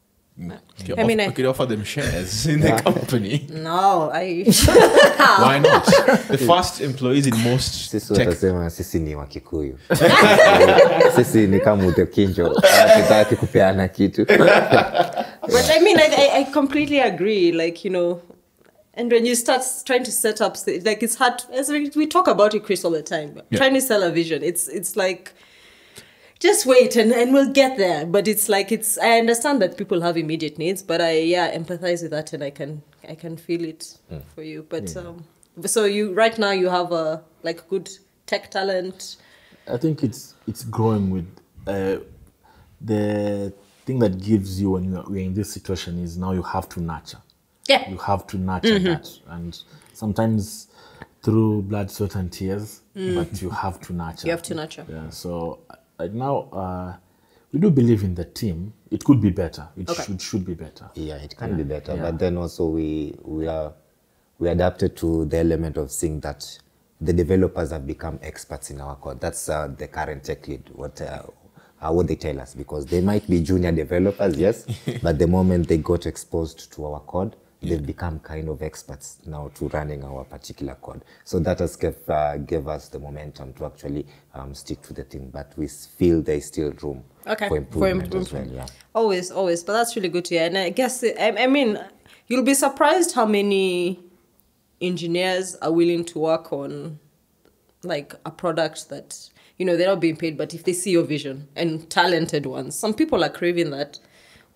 I mean, off- I- could offer them shares in the company. No, I. Why not? The first employees in most sisi watasema sisi ni wakikuyu sisi ni kama utekinjo hatutaki kupeana kitu But I mean, I, I, I completely agree. Like, you know, and when you start trying to set up, like, it's hard. As we, we talk about it, Chris, all the time. Yeah. Trying to sell a vision, it's it's like, just wait and, and we'll get there. But it's like it's. I understand that people have immediate needs, but I yeah empathize with that and I can I can feel it for you. But um, so you right now you have a like good tech talent. I think it's it's growing with uh, the thing that gives you when you're, in this situation is now you have to nurture. Yeah. You have to nurture that, and sometimes through blood, sweat, and tears, but you have to nurture. You have to nurture. Yeah. So now, uh, we do believe in the team. It could be better. It Okay. should should be better. yeah it can be better yeah. but then also we we are we adapted to the element of seeing that the developers have become experts in our code that's uh, the current tech lead what uh, uh, what they tell us because they might be junior developers yes but the moment they got exposed to our code they've become kind of experts now to running our particular code so that has gave, uh, gave us the momentum to actually um, stick to the thing. But we feel there's still room Okay, for for improvement, well yeah. Always, always. But that's really good to hear. And I guess, I, I mean, you'll be surprised how many engineers are willing to work on like a product that, you know, they're not being paid, but if they see your vision and talented ones, some people are craving that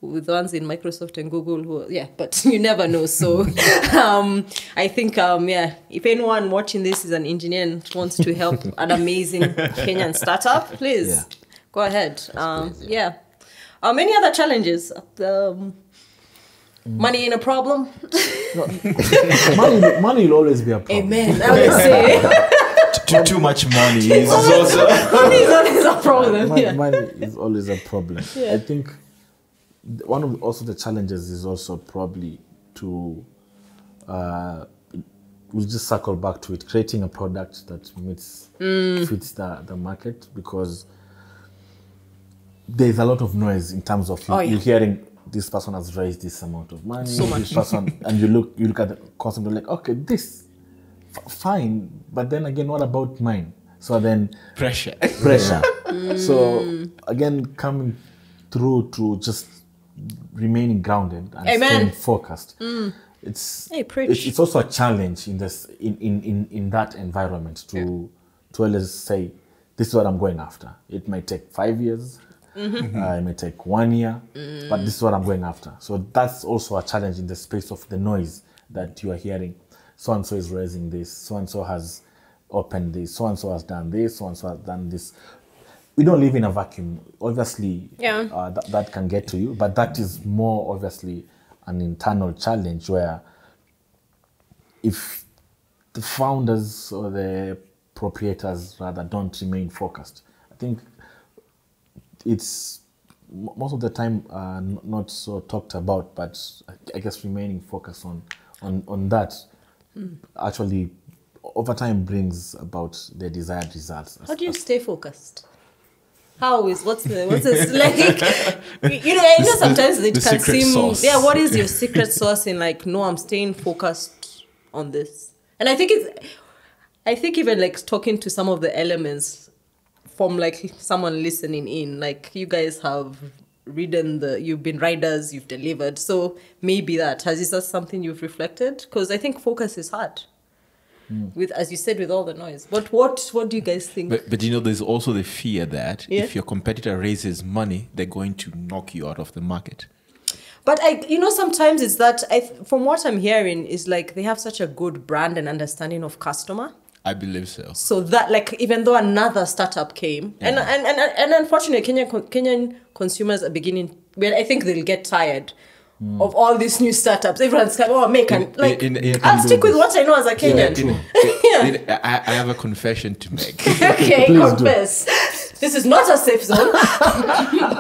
with the ones in Microsoft and Google who, yeah, but you never know. So um, I think, um, yeah, if anyone watching this is an engineer and wants to help an amazing Kenyan startup, please Yeah. go ahead. Um, please, yeah. Um, any other challenges? Um, Money ain't a problem. money, money will always be a problem. Amen. I would say too, too much money is also money is always a problem. money, Yeah. money is always a problem. Yeah. I think th- one of also the challenges is also probably to uh, we'll just circle back to it, creating a product that meets Mm. fits the, the market because there's a lot of noise in terms of you, Oh, yeah. you're hearing this person has raised this amount of money, So much. this person, and you look you look at the concept you're like, okay, this f- fine, but then again, what about mine? So then pressure. pressure. So again, coming through to just remaining grounded and Amen. staying focused. Mm. It's, Hey, it's it's also a challenge in this in in in, in that environment to to always say this is what I'm going after. It might take five years. Mm-hmm. Uh, it may take one year, mm. but this is what I'm going after. So that's also a challenge in the space of the noise that you are hearing. so and so is raising this, so and so has opened this, so and so has done this, so and so has done this. We don't live in a vacuum. Obviously, Yeah. uh, that, that can get to you, but that is more obviously an internal challenge where if the founders or the proprietors rather don't remain focused, I think it's most of the time uh, not so talked about, but I- I guess remaining focused on on on that actually over time brings about the desired results. How do you stay focused? How is what's the what's this like? You know, I know sometimes it the can seem. sauce. Yeah, what is your secret sauce in like? No, I'm staying focused on this, and I think it's. I think even like talking to some of the elements from like someone listening in, like you guys have ridden the, you've been riders, you've delivered. So maybe that has is that something you've reflected? Because I think focus is hard. Hmm. With as you said, with all the noise. But what what do you guys think? But, but you know, there's also the fear that Yeah. if your competitor raises money, they're going to knock you out of the market. But I, you know, sometimes it's that I, from what I'm hearing, is like they have such a good brand and understanding of customer. I believe so. So that, like, even though another startup came, and, and and and unfortunately, Kenyan Kenyan consumers are beginning. Well, I think they'll get tired of all these new startups. Everyone's like, "Oh, make an like." in- in- I'll stick with what I know as a Kenyan. In- Yeah. in- I, I have a confession to make. okay, Please do. confess. This is not a safe zone.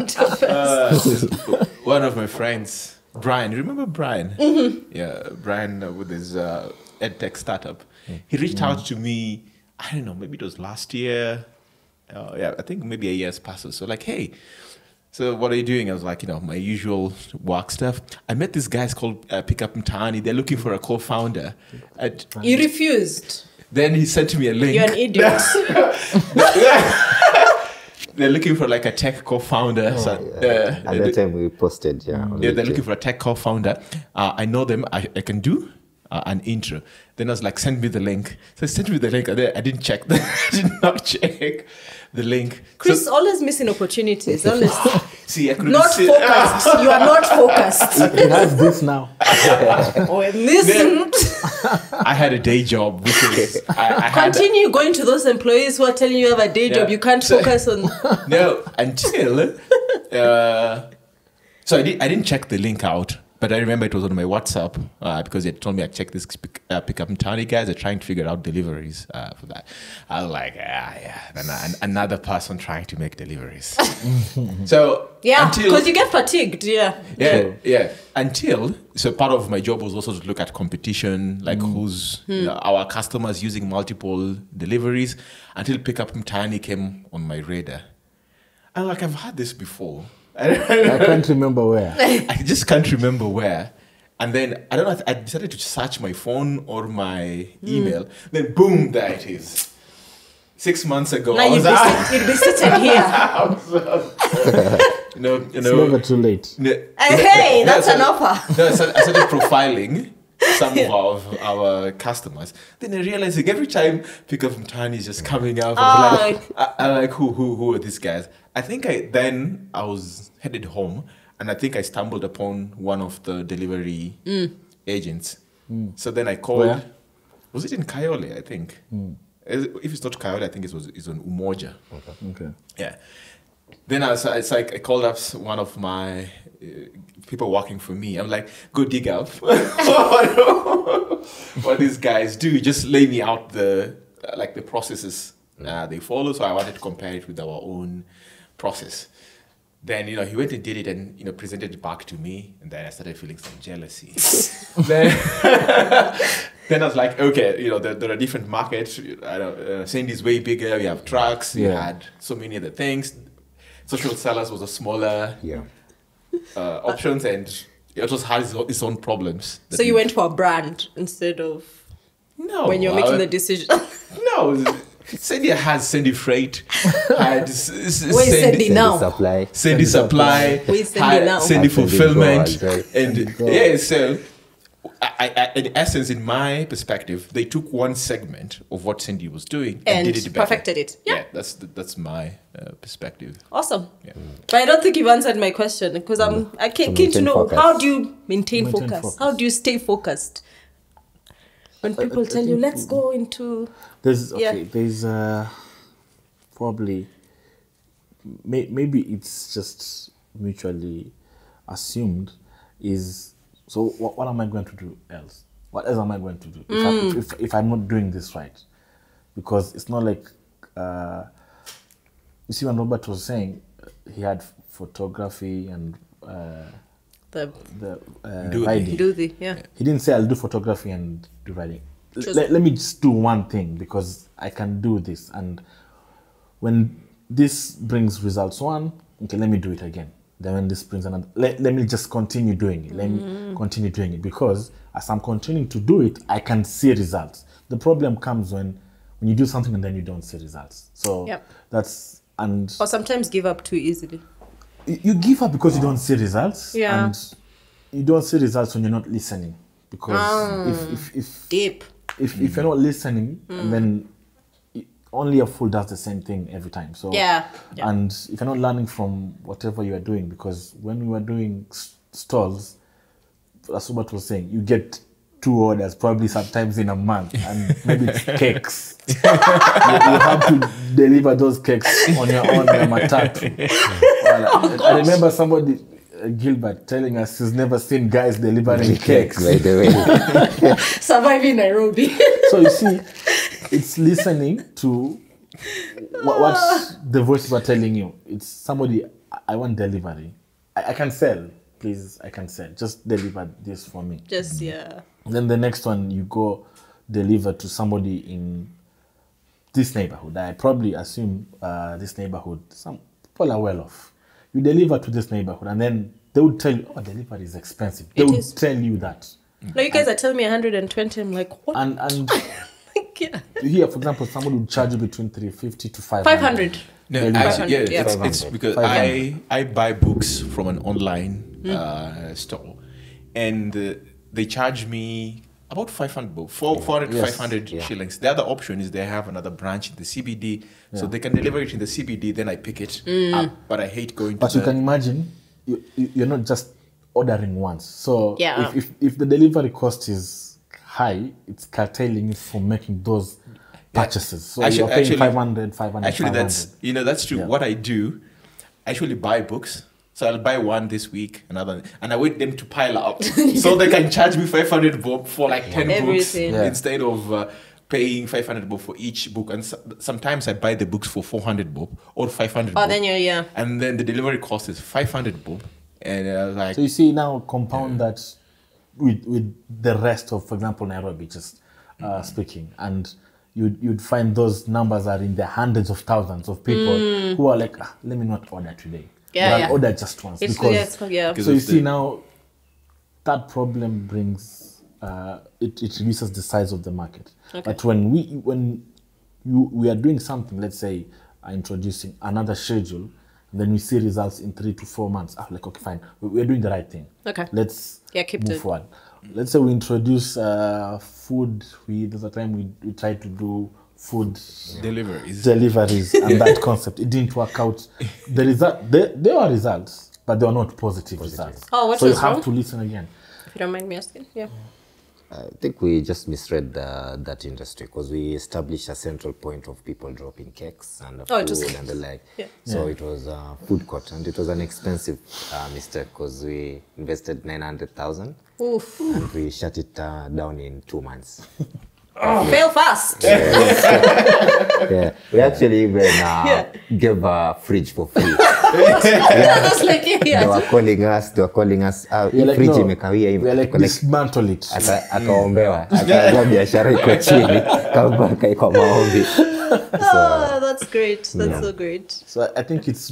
Confess. One of my friends, Brian, you remember Brian? Mm-hmm. Yeah, Brian uh, with his uh, edtech startup. He reached out to me, I don't know, maybe it was last year. Uh, yeah, I think maybe a year's passed. So, like, hey, so what are you doing? I was like, you know, my usual work stuff. I met these guys called uh, Pickup Mtaani. They're looking for a co-founder. And you refused. then he sent me a link. You're an idiot. They're looking for like a tech co-founder. so, uh, At that time we posted, yeah. Yeah, they're looking for a tech co-founder. Uh, I know them. I, I can do uh, an intro. Then I was like, send me the link. So send me the link. I didn't, check. The, I did not check the link. Chris, So, always missing opportunities. Always see, I could not focused. You are not focused. it has this now. Oh, and this. I had a day job. Which is, I, I had Continue going to those employees who are telling you you have a day job. You can't So- focus on. no until. Uh, so I, did, I didn't check the link out. But I remember it was on my WhatsApp uh, because they told me I check this pick, uh, pickup Mtaani guys are trying to figure out deliveries uh, for that. I was like, ah, yeah, then an, another person trying to make deliveries. so Yeah, until because you get fatigued. Yeah. yeah, yeah. Until so part of my job was also to look at competition, like who's you know, our customers using multiple deliveries. Until pickup Mtaani came on my radar. I'm like, I've had this before. I can't remember where. I just can't remember where. And then I don't know. I decided to search my phone or my hmm. email. Then boom, there it is. Six months ago, Now I you'd was be, you'd be sitting here. you know, you It's know, never too late. no- hey, no, that's so- an offer. No, I started, I started profiling some of our, our customers. Then I realized like every time Pickup Mtaani is just coming out, oh. I'm like, I, I'm like, who, who, who are these guys? I think I then I was headed home, and I think I stumbled upon one of the delivery mm. agents. Mm. So then I called. Where? Was it in Kayole? I think. Mm. Is it- If it's not Kayole, I think it was it's on Umoja. Okay. Yeah. Then I was, it's like I called up one of my uh, people working for me. I'm like, go dig up what these guys do. Just lay me out the uh, like the processes uh, they follow. So I wanted to compare it with our own process. Then you know he went and did it and you know presented it back to me, and then I started feeling some jealousy. then, then I was like, okay, you know there, there are different markets. I don't, uh, Sendy's way bigger. We have trucks. We had so many other things. Social sellers was a smaller Yeah. uh, options, and it just has its own- problems. So you we- went for a brand instead of no when you're making would- the decision. no. Sendy has Sendy Freight. Had s- s- Where's Sendy now? Supply. Sendy Supply, Where's Sendy had now? Sendy Had Sendy Fulfillment, Go as well. and Go. yeah, so I, I, in essence, in my perspective, they took one segment of what Sendy was doing and, And did it better. perfected it. Yeah. Yeah, that's the, that's my uh, perspective. awesome. Yeah. But I don't think you've answered my question because I'm I To keen, keen to know focus. how do you maintain, Maintain focus? focus. How do you stay focused? When people tell you, let's go into. There's Yeah. okay. There's uh, probably may, maybe it's just mutually assumed. Is so. What, what am I going to do else? What else am I going to do if, I, if, if, if I'm not doing this right? Because it's not like uh, you see when Robert was saying uh, he had photography and uh, The the uh, Do- riding. do the yeah. He didn't say I'll do photography and do writing. L- Let, let me just do one thing because I can do this. And when this brings results one, okay, let me do it again. Then when this brings another, let, let me just continue doing it. Let me continue doing it because as I'm continuing to do it, I can see results. The problem comes when when you do something and then you don't see results. So Yep. that's and Or sometimes give up too easily. you give up because you don't see results. Yeah. And you don't see results when you're not listening. Because Ah. if, if, if, Deep. if, if you're not listening, Mm. then it- only a fool does the same thing every time. So Yeah, yeah. And if you're not learning from whatever you are doing, because when we were doing s- stalls, as Robert was saying, you get two orders probably sometimes in a month, and maybe it's cakes. you, you have to deliver those cakes on your own your matatu. Well, I, I remember somebody. uh, Gilbert telling us he's never seen guys delivering cakes. by the way. Surviving Nairobi. So you see, it's listening to what, what the voices are telling you. It's somebody, I- want delivery. I, I can sell, please, I can sell. Just deliver this for me. Just yeah. Then the next one, you go deliver to somebody in this neighborhood. I probably assume uh, this neighborhood, some people are well off. You deliver to this neighborhood, and then they would tell you, oh, delivery is expensive. They It would is. tell you that. No, you guys are telling me 120. I'm like, what? And, and yeah. here, for example, somebody would charge you between 350 to 500. 500. No, Maybe actually, yeah, 500, yeah. it's, it's because 500. I I buy books from an online uh, store, and uh, they charge me about 500 bucks, four, 400 to Yes. 500 Yeah. shillings. The other option is they have another branch in the CBD, so they can deliver it in the CBD. Then I pick it up, but I hate going But to you the. can imagine, you, you- you're not just ordering once. So Yeah. if, if, if the delivery cost is high, it's curtailing you from making those purchases. So Actu- you're paying actually- 500, 500, Actually, 500. that's you know that's true. Yeah. What I do, I actually buy books. So I'll buy one this week, another, and I wait them to pile up, so they can charge me five hundred bob for like ten books Yeah. instead of uh, paying five hundred bob for each book. And so, sometimes I buy the books for four hundred bob or five hundred. Oh, then you're yeah. and then the delivery cost is five hundred bob, and I was like, So you see now compound that with with the rest of, for example, Nairobi, just uh, Mm. speaking, and you'd you'd find those numbers are in the hundreds of thousands of people who are like, ah, let me not order today. Mm. Yeah, But I'll yeah. order just once It's because yeah, yeah. So you see the- now that problem brings uh, it, it reduces the size of the market but when we when you we are doing something let's say uh, introducing another schedule then we see results in three to four months. Ah, like okay fine. We, we're doing the right thing. Okay. let's Yeah, keep move doing- forward. Let's say we introduce uh, food. We there's a time we, we try to do food deliveries. deliveries and that concept it didn't work out. The result there, there are results but they are not positive, results. Oh, what so you was have to listen again. If you don't mind me asking, yeah. I think we just misread the, that industry because we established a central point of people dropping cakes and the Oh, food it and the like. Yeah. So it was a food court and it was an expensive uh, mistake because we invested 900,000 and we shut it uh, down in two months. Fail fast. yeah, we actually even uh, Yeah. gave a fridge for free. That's They were calling us, they were calling us, uh, like, fridge no, imekawia hivi. akaombewa biashara iko chini kabaka iko maombi Oh, that's great. That's so great. so i think it's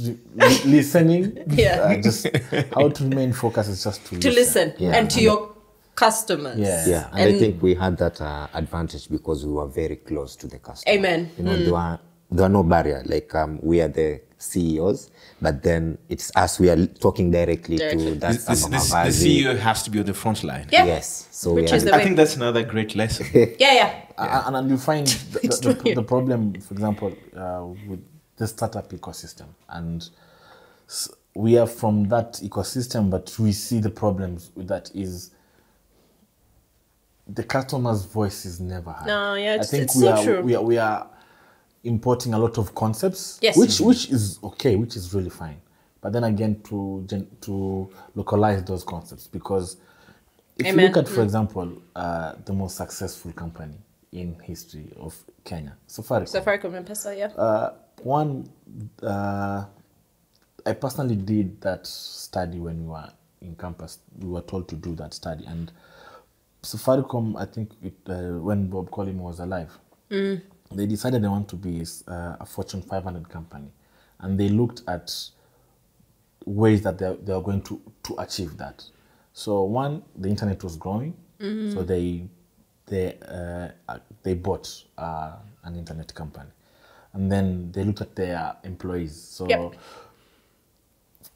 listening Yeah. uh, just how to remain focused is just to, To listen Yeah. and to your customers. Yeah. yeah and, And- i think we had that uh, advantage because we were very close to the customer Amen. you know there were there were no barrier like um, we are the ceos but then it's us we are talking directly, Directly. to that This, this, this, the Mavazi. CEO has to be on the front line. Yeah. yes so Which we is are, the I way. think that's another great lesson. Yeah, yeah. Uh, and, and you find the, the, the, the problem, for example, uh, with the startup ecosystem, and s- we are from that ecosystem, but we see the problems with that is the customer's voice is never heard. No, yeah, I it's- think it's we so are true. we are we are importing a lot of concepts, Yes. which which is okay, which is really fine. But then again, to gen- to localize those concepts because if you look at, for example, uh, the most successful company in history of Kenya, Safaricom. Safaricom M-Pesa, yeah. Uh, one, uh, I personally did that study when we were in campus. We were told to do that study, and Safaricom, I think, it, uh, when Bob Collin was alive, they decided they want to be uh, a Fortune 500 company, and they looked at ways that they they are going to to achieve that. So one, the internet was growing, so they they uh, they bought uh, an internet company, and then they looked at their employees. So Yep.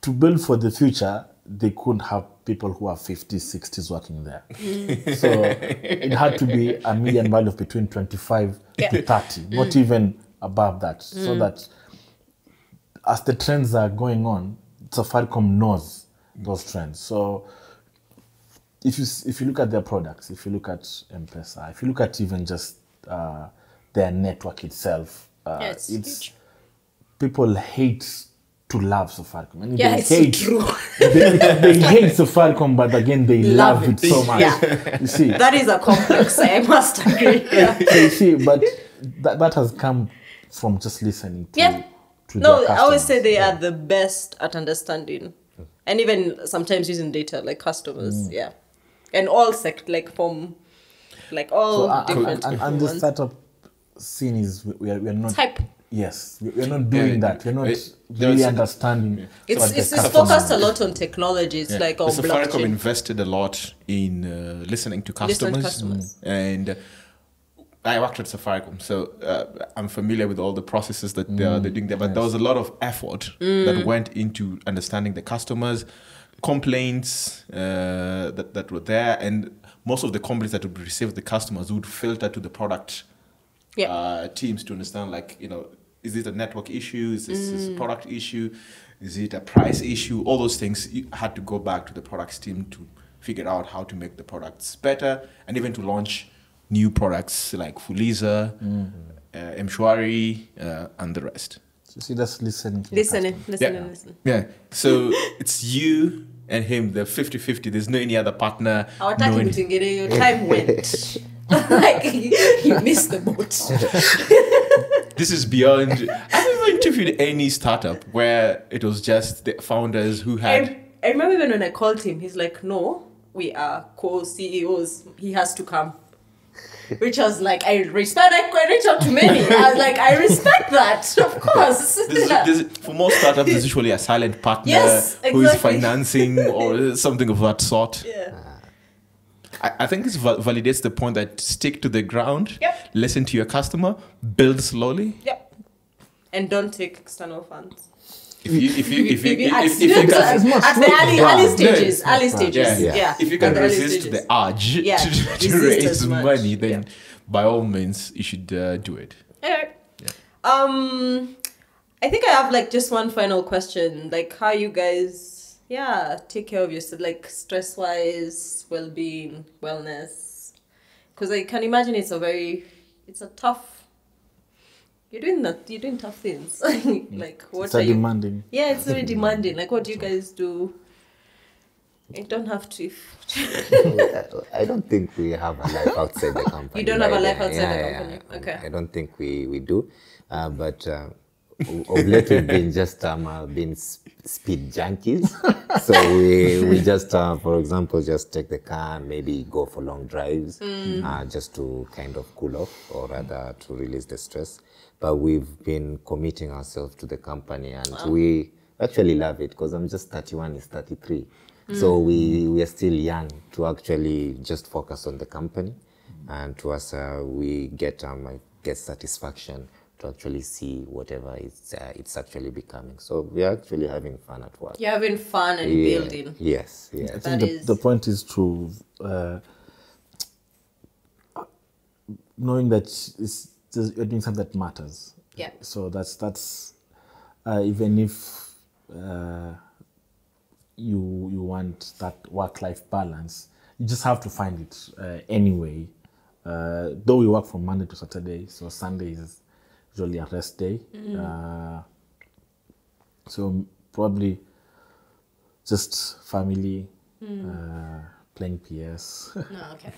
to build for the future, they couldn't have people who are 50s, 60s working there. so it had to be a median value of between 25 Yeah. to 30, not even above that, so that as the trends are going on, Safaricom knows those trends. So if you if you look at their products, if you look at M-Pesa, if you look at even just uh, their network itself, uh, it's huge. people hate to love Safaricom. I mean, Yeah, they it's so hate, true. they, they hate Safaricom, but again, they Love love, it. it. so much. Yeah. You see, That is a complex, I must agree. Yeah. you see, but that, that has come from just listening to, Yeah. to No, I always say they are the best at understanding, and even sometimes using data like customers. Yeah, and all sect like from like all So, uh, and, different and, and the startup scene is we we are, we are not type. Yes. We- we're not doing Yeah, that. We're not it- really was- understanding It's it's, it's focused a lot on technology. It's like on The Safaricom blockchain. invested a lot in uh, listening to Listen to customers, customers. and uh, I worked at Safaricom, so uh, I'm familiar with all the processes that they're, they're doing there. But there was a lot of effort that went into understanding the customers, complaints uh, that that were there, and most of the complaints that would be received, the customers would filter to the product Yeah. uh, teams to understand, like you know, is it a network issue? Is this is a product issue? Is it a price issue? All those things you had to go back to the products team to figure out how to make the products better, and even to launch new products like Fuliza, uh, Mshwari, uh, and the rest. so see that's listening to Listening, customer. listening, Yeah. listening. Yeah. So it's you and him, the 50-50. There's no any other partner. hawataki no any- mtingine your time went like you missed the boat this is beyond. I've never interviewed any startup where it was just the founders who had. I, I remember even when I called him, he's like, "No, we are co-CEOs. He has to come." Which was like, I respect. I I reach out to many. I was like, I respect that, of course. There's, there's, for most startups, there's usually a silent partner Yes, who is financing or something of that sort. yeah. I, I think this va- validates the point that stick to the ground, Yep. listen to your customer, build slowly. Yep. And don't take external funds. If you if you if you if, at, if, if you at can, not the early, early stages, Yeah. early stages, Yeah. yeah. if you can At resist stages. the urge Yeah, to, to raise money, then Yeah. by all means you should uh, do it. Alright. Um, I think I have like just one final question. Like, how you guys, yeah, take care of yourself, like stress wise, well being, wellness. Because I can imagine it's a very, it's a tough. You're doing that. You're doing tough things. like what it's are a you? demanding Yeah, it's very demanding. Like, what do you guys do? You don't have to. I don't think we have a life outside the company. You don't have a life outside the Yeah, company. yeah. Okay. I don't think we, we do. Uh, but uh, of late we've been just um, uh, been speed junkies. so we, we just, uh, for example, just take the car and maybe go for long drives Mm. uh, just to kind of cool off or rather to release the stress. But we've been committing ourselves to the company and we actually love it because I'm just 31, is 33. So we, we are still young to actually just focus on the company. And to us, uh, we get, um, I get satisfaction to actually see whatever it's, uh, it's actually becoming. So we are actually having fun at work. You're having fun and Yeah. building. Yes, I yes. think the, is- the point is to uh, knowing that it's, just- you're doing something that matters. Yeah. So that's that's uh, even if uh, you you want that work life balance, you just have to find it uh, anyway. Uh, though we work from Monday to Saturday, so Sunday is usually a rest day. Uh, so probably just family, uh, playing PS. No, okay.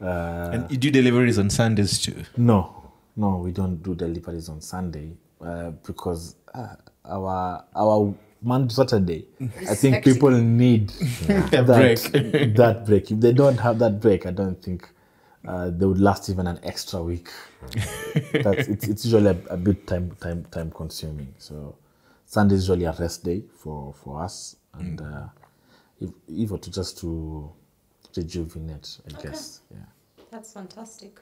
and you do deliveries on Sundays too. No, no, we don't do deliveries on Sunday uh, because uh, our our Monday to Saturday, I think hectic. people need that break. that break. If they don't have that break, I don't think uh, they would last even an extra week. That's it's, it's usually a, a bit time time time consuming. So Sunday is usually a rest day for for us, and uh, if if to just to rejuvenate, I guess. Yeah. That's fantastic.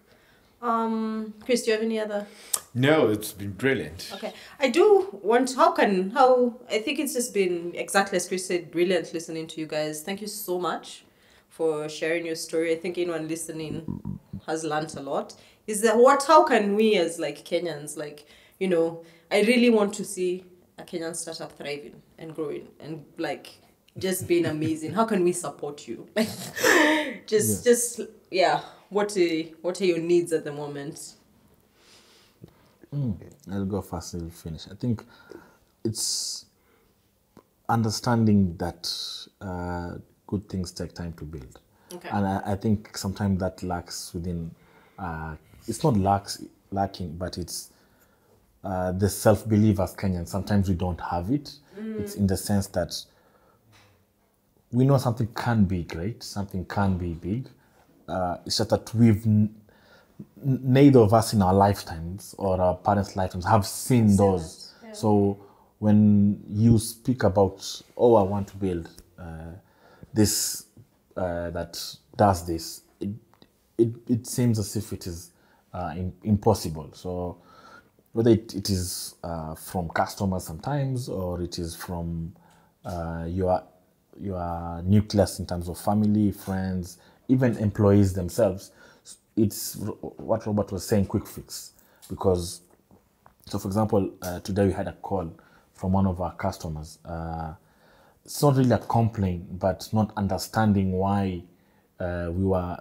Um, Chris, do you have any other? No, it's been brilliant. Okay, I do want. How can how? I think it's just been exactly as Chris said. Brilliant listening to you guys. Thank you so much for sharing your story. I think anyone listening has learnt a lot. Is that what? How can we as like Kenyans, like you know, I really want to see a Kenyan startup thriving and growing and like just being amazing. How can we support you? Just just yeah. What are what are your needs at the moment? I'll go first and finish. I think it's understanding that uh, good things take time to build. Okay. And I, I think sometimes that lacks within, uh, it's not lacks, lacking, but it's uh, the self belief as Kenyans. Sometimes we don't have it. It's in the sense that we know something can be great, something can be big. Uh, it's just that we've neither of us in our lifetimes or our parents' lifetimes have seen those. So when you speak about, oh, I want to build uh, this uh, that does this, it, it, it seems as if it is uh, im- impossible. So whether it, it is uh, from customers sometimes or it is from uh, your your nucleus in terms of family, friends, even employees themselves, it's what Robert was saying, quick fix. Because, so for example, uh, today we had a call from one of our customers. It's not really a complaint, but not understanding why uh, we were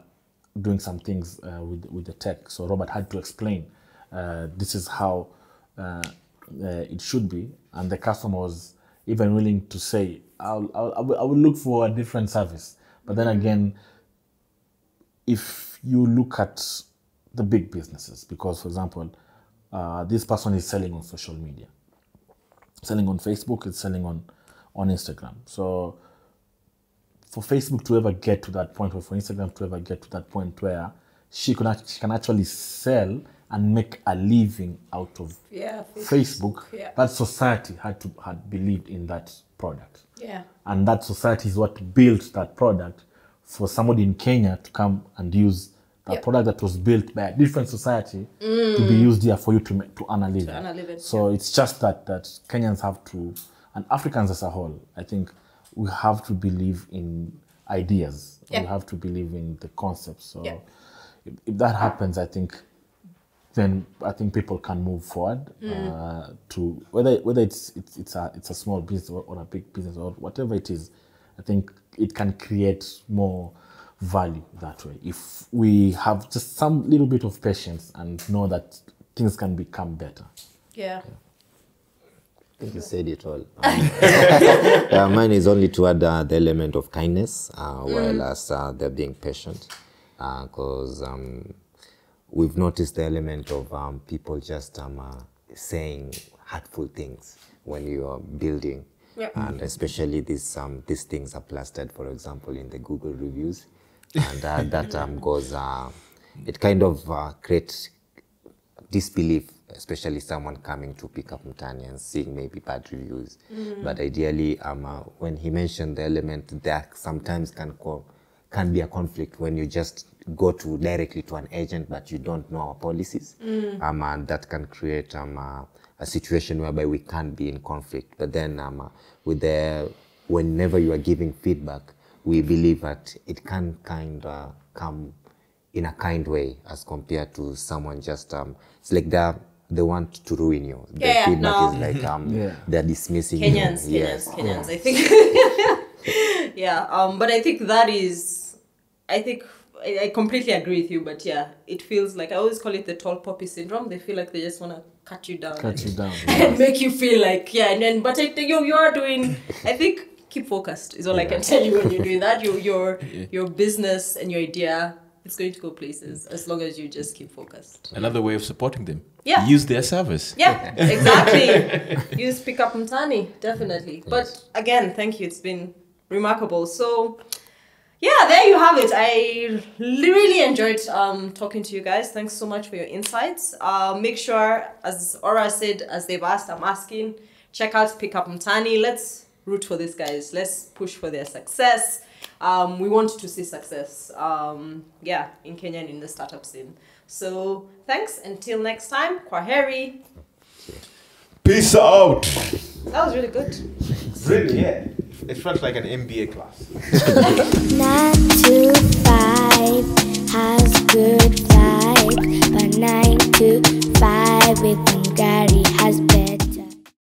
doing some things uh, with with the tech. So Robert had to explain uh, this is how uh, uh, it should be, and the customer was even willing to say, "I'll, I'll I will I will look for a different service." But then again, if you look at the big businesses, because for example, uh, this person is selling on social media, selling on Facebook, it's selling on on Instagram. So for Facebook to ever get to that point, or for Instagram to ever get to that point where she can act- she can actually sell and make a living out of Yeah, Facebook, Yeah. that society had to had believed in that product Yeah. and that society is what built that product for somebody in Kenya to come and use that Yeah. product that was built by a different society to be used here for you to to earn a living. a So it's just that that Kenyans have to, and Africans as a whole, I think we have to believe in ideas. Yeah. We have to believe in the concepts. So Yeah. if, if that happens, I think then I think people can move forward uh, to whether whether it's it's it's a it's a small business or, or a big business or whatever it is. I think it can create more value that way if we have just some little bit of patience and know that things can become better. Yeah. Think you said it all. Um, uh, mine is only to add uh, the element of kindness, uh, while as uh, they're being patient, because um, we've noticed the element of um, people just um, uh, saying hurtful things when you are building, and especially these um, these things are plastered, for example, in the Google reviews, and uh, that um, goes. Uh, it kind of uh, creates disbelief, especially someone coming to pick up Mtaani and seeing maybe bad reviews. But ideally, um, uh, when he mentioned the element, that sometimes can co- can be a conflict when you just go to directly to an agent, but you don't know our policies, um, and that can create um, uh, a situation whereby we can't be in conflict. But then, um, uh, with the whenever you are giving feedback, we believe that it can kind of come in a kind way as compared to someone just um it's like they they want to ruin you the Yeah, feedback no. is like um Yeah. they're dismissing Kenyans, you Kenyans, yes Kenyans. I think. yeah. Um. But I think that is I think I, I completely agree with you, but yeah, it feels like I always call it the tall poppy syndrome. They feel like they just want to cut you down. Cut you down. and make you feel like yeah and then but I, think you you are doing i think keep focused is all i can tell you when you're doing that your your your business and your idea it's going to go places as long as you just keep focused. Another way of supporting them. Yeah. Use their service. yeah exactly. Use pick up mtaani definitely. But again thank you. It's been remarkable. So yeah there you have it. I really enjoyed um, talking to you guys. Thanks so much for your insights. Uh, make sure as aura said as they've asked i'm asking check out pick up mtaani. Let's root for these guys. Let's push for their success um, we want to see success um, yeah in kenya and in the startup scene so thanks until next time kwaheri Peace out. that was really good Really? Yeah. It felt like an MBA class. Nine to five has good vibes, but nine to five with Ngari has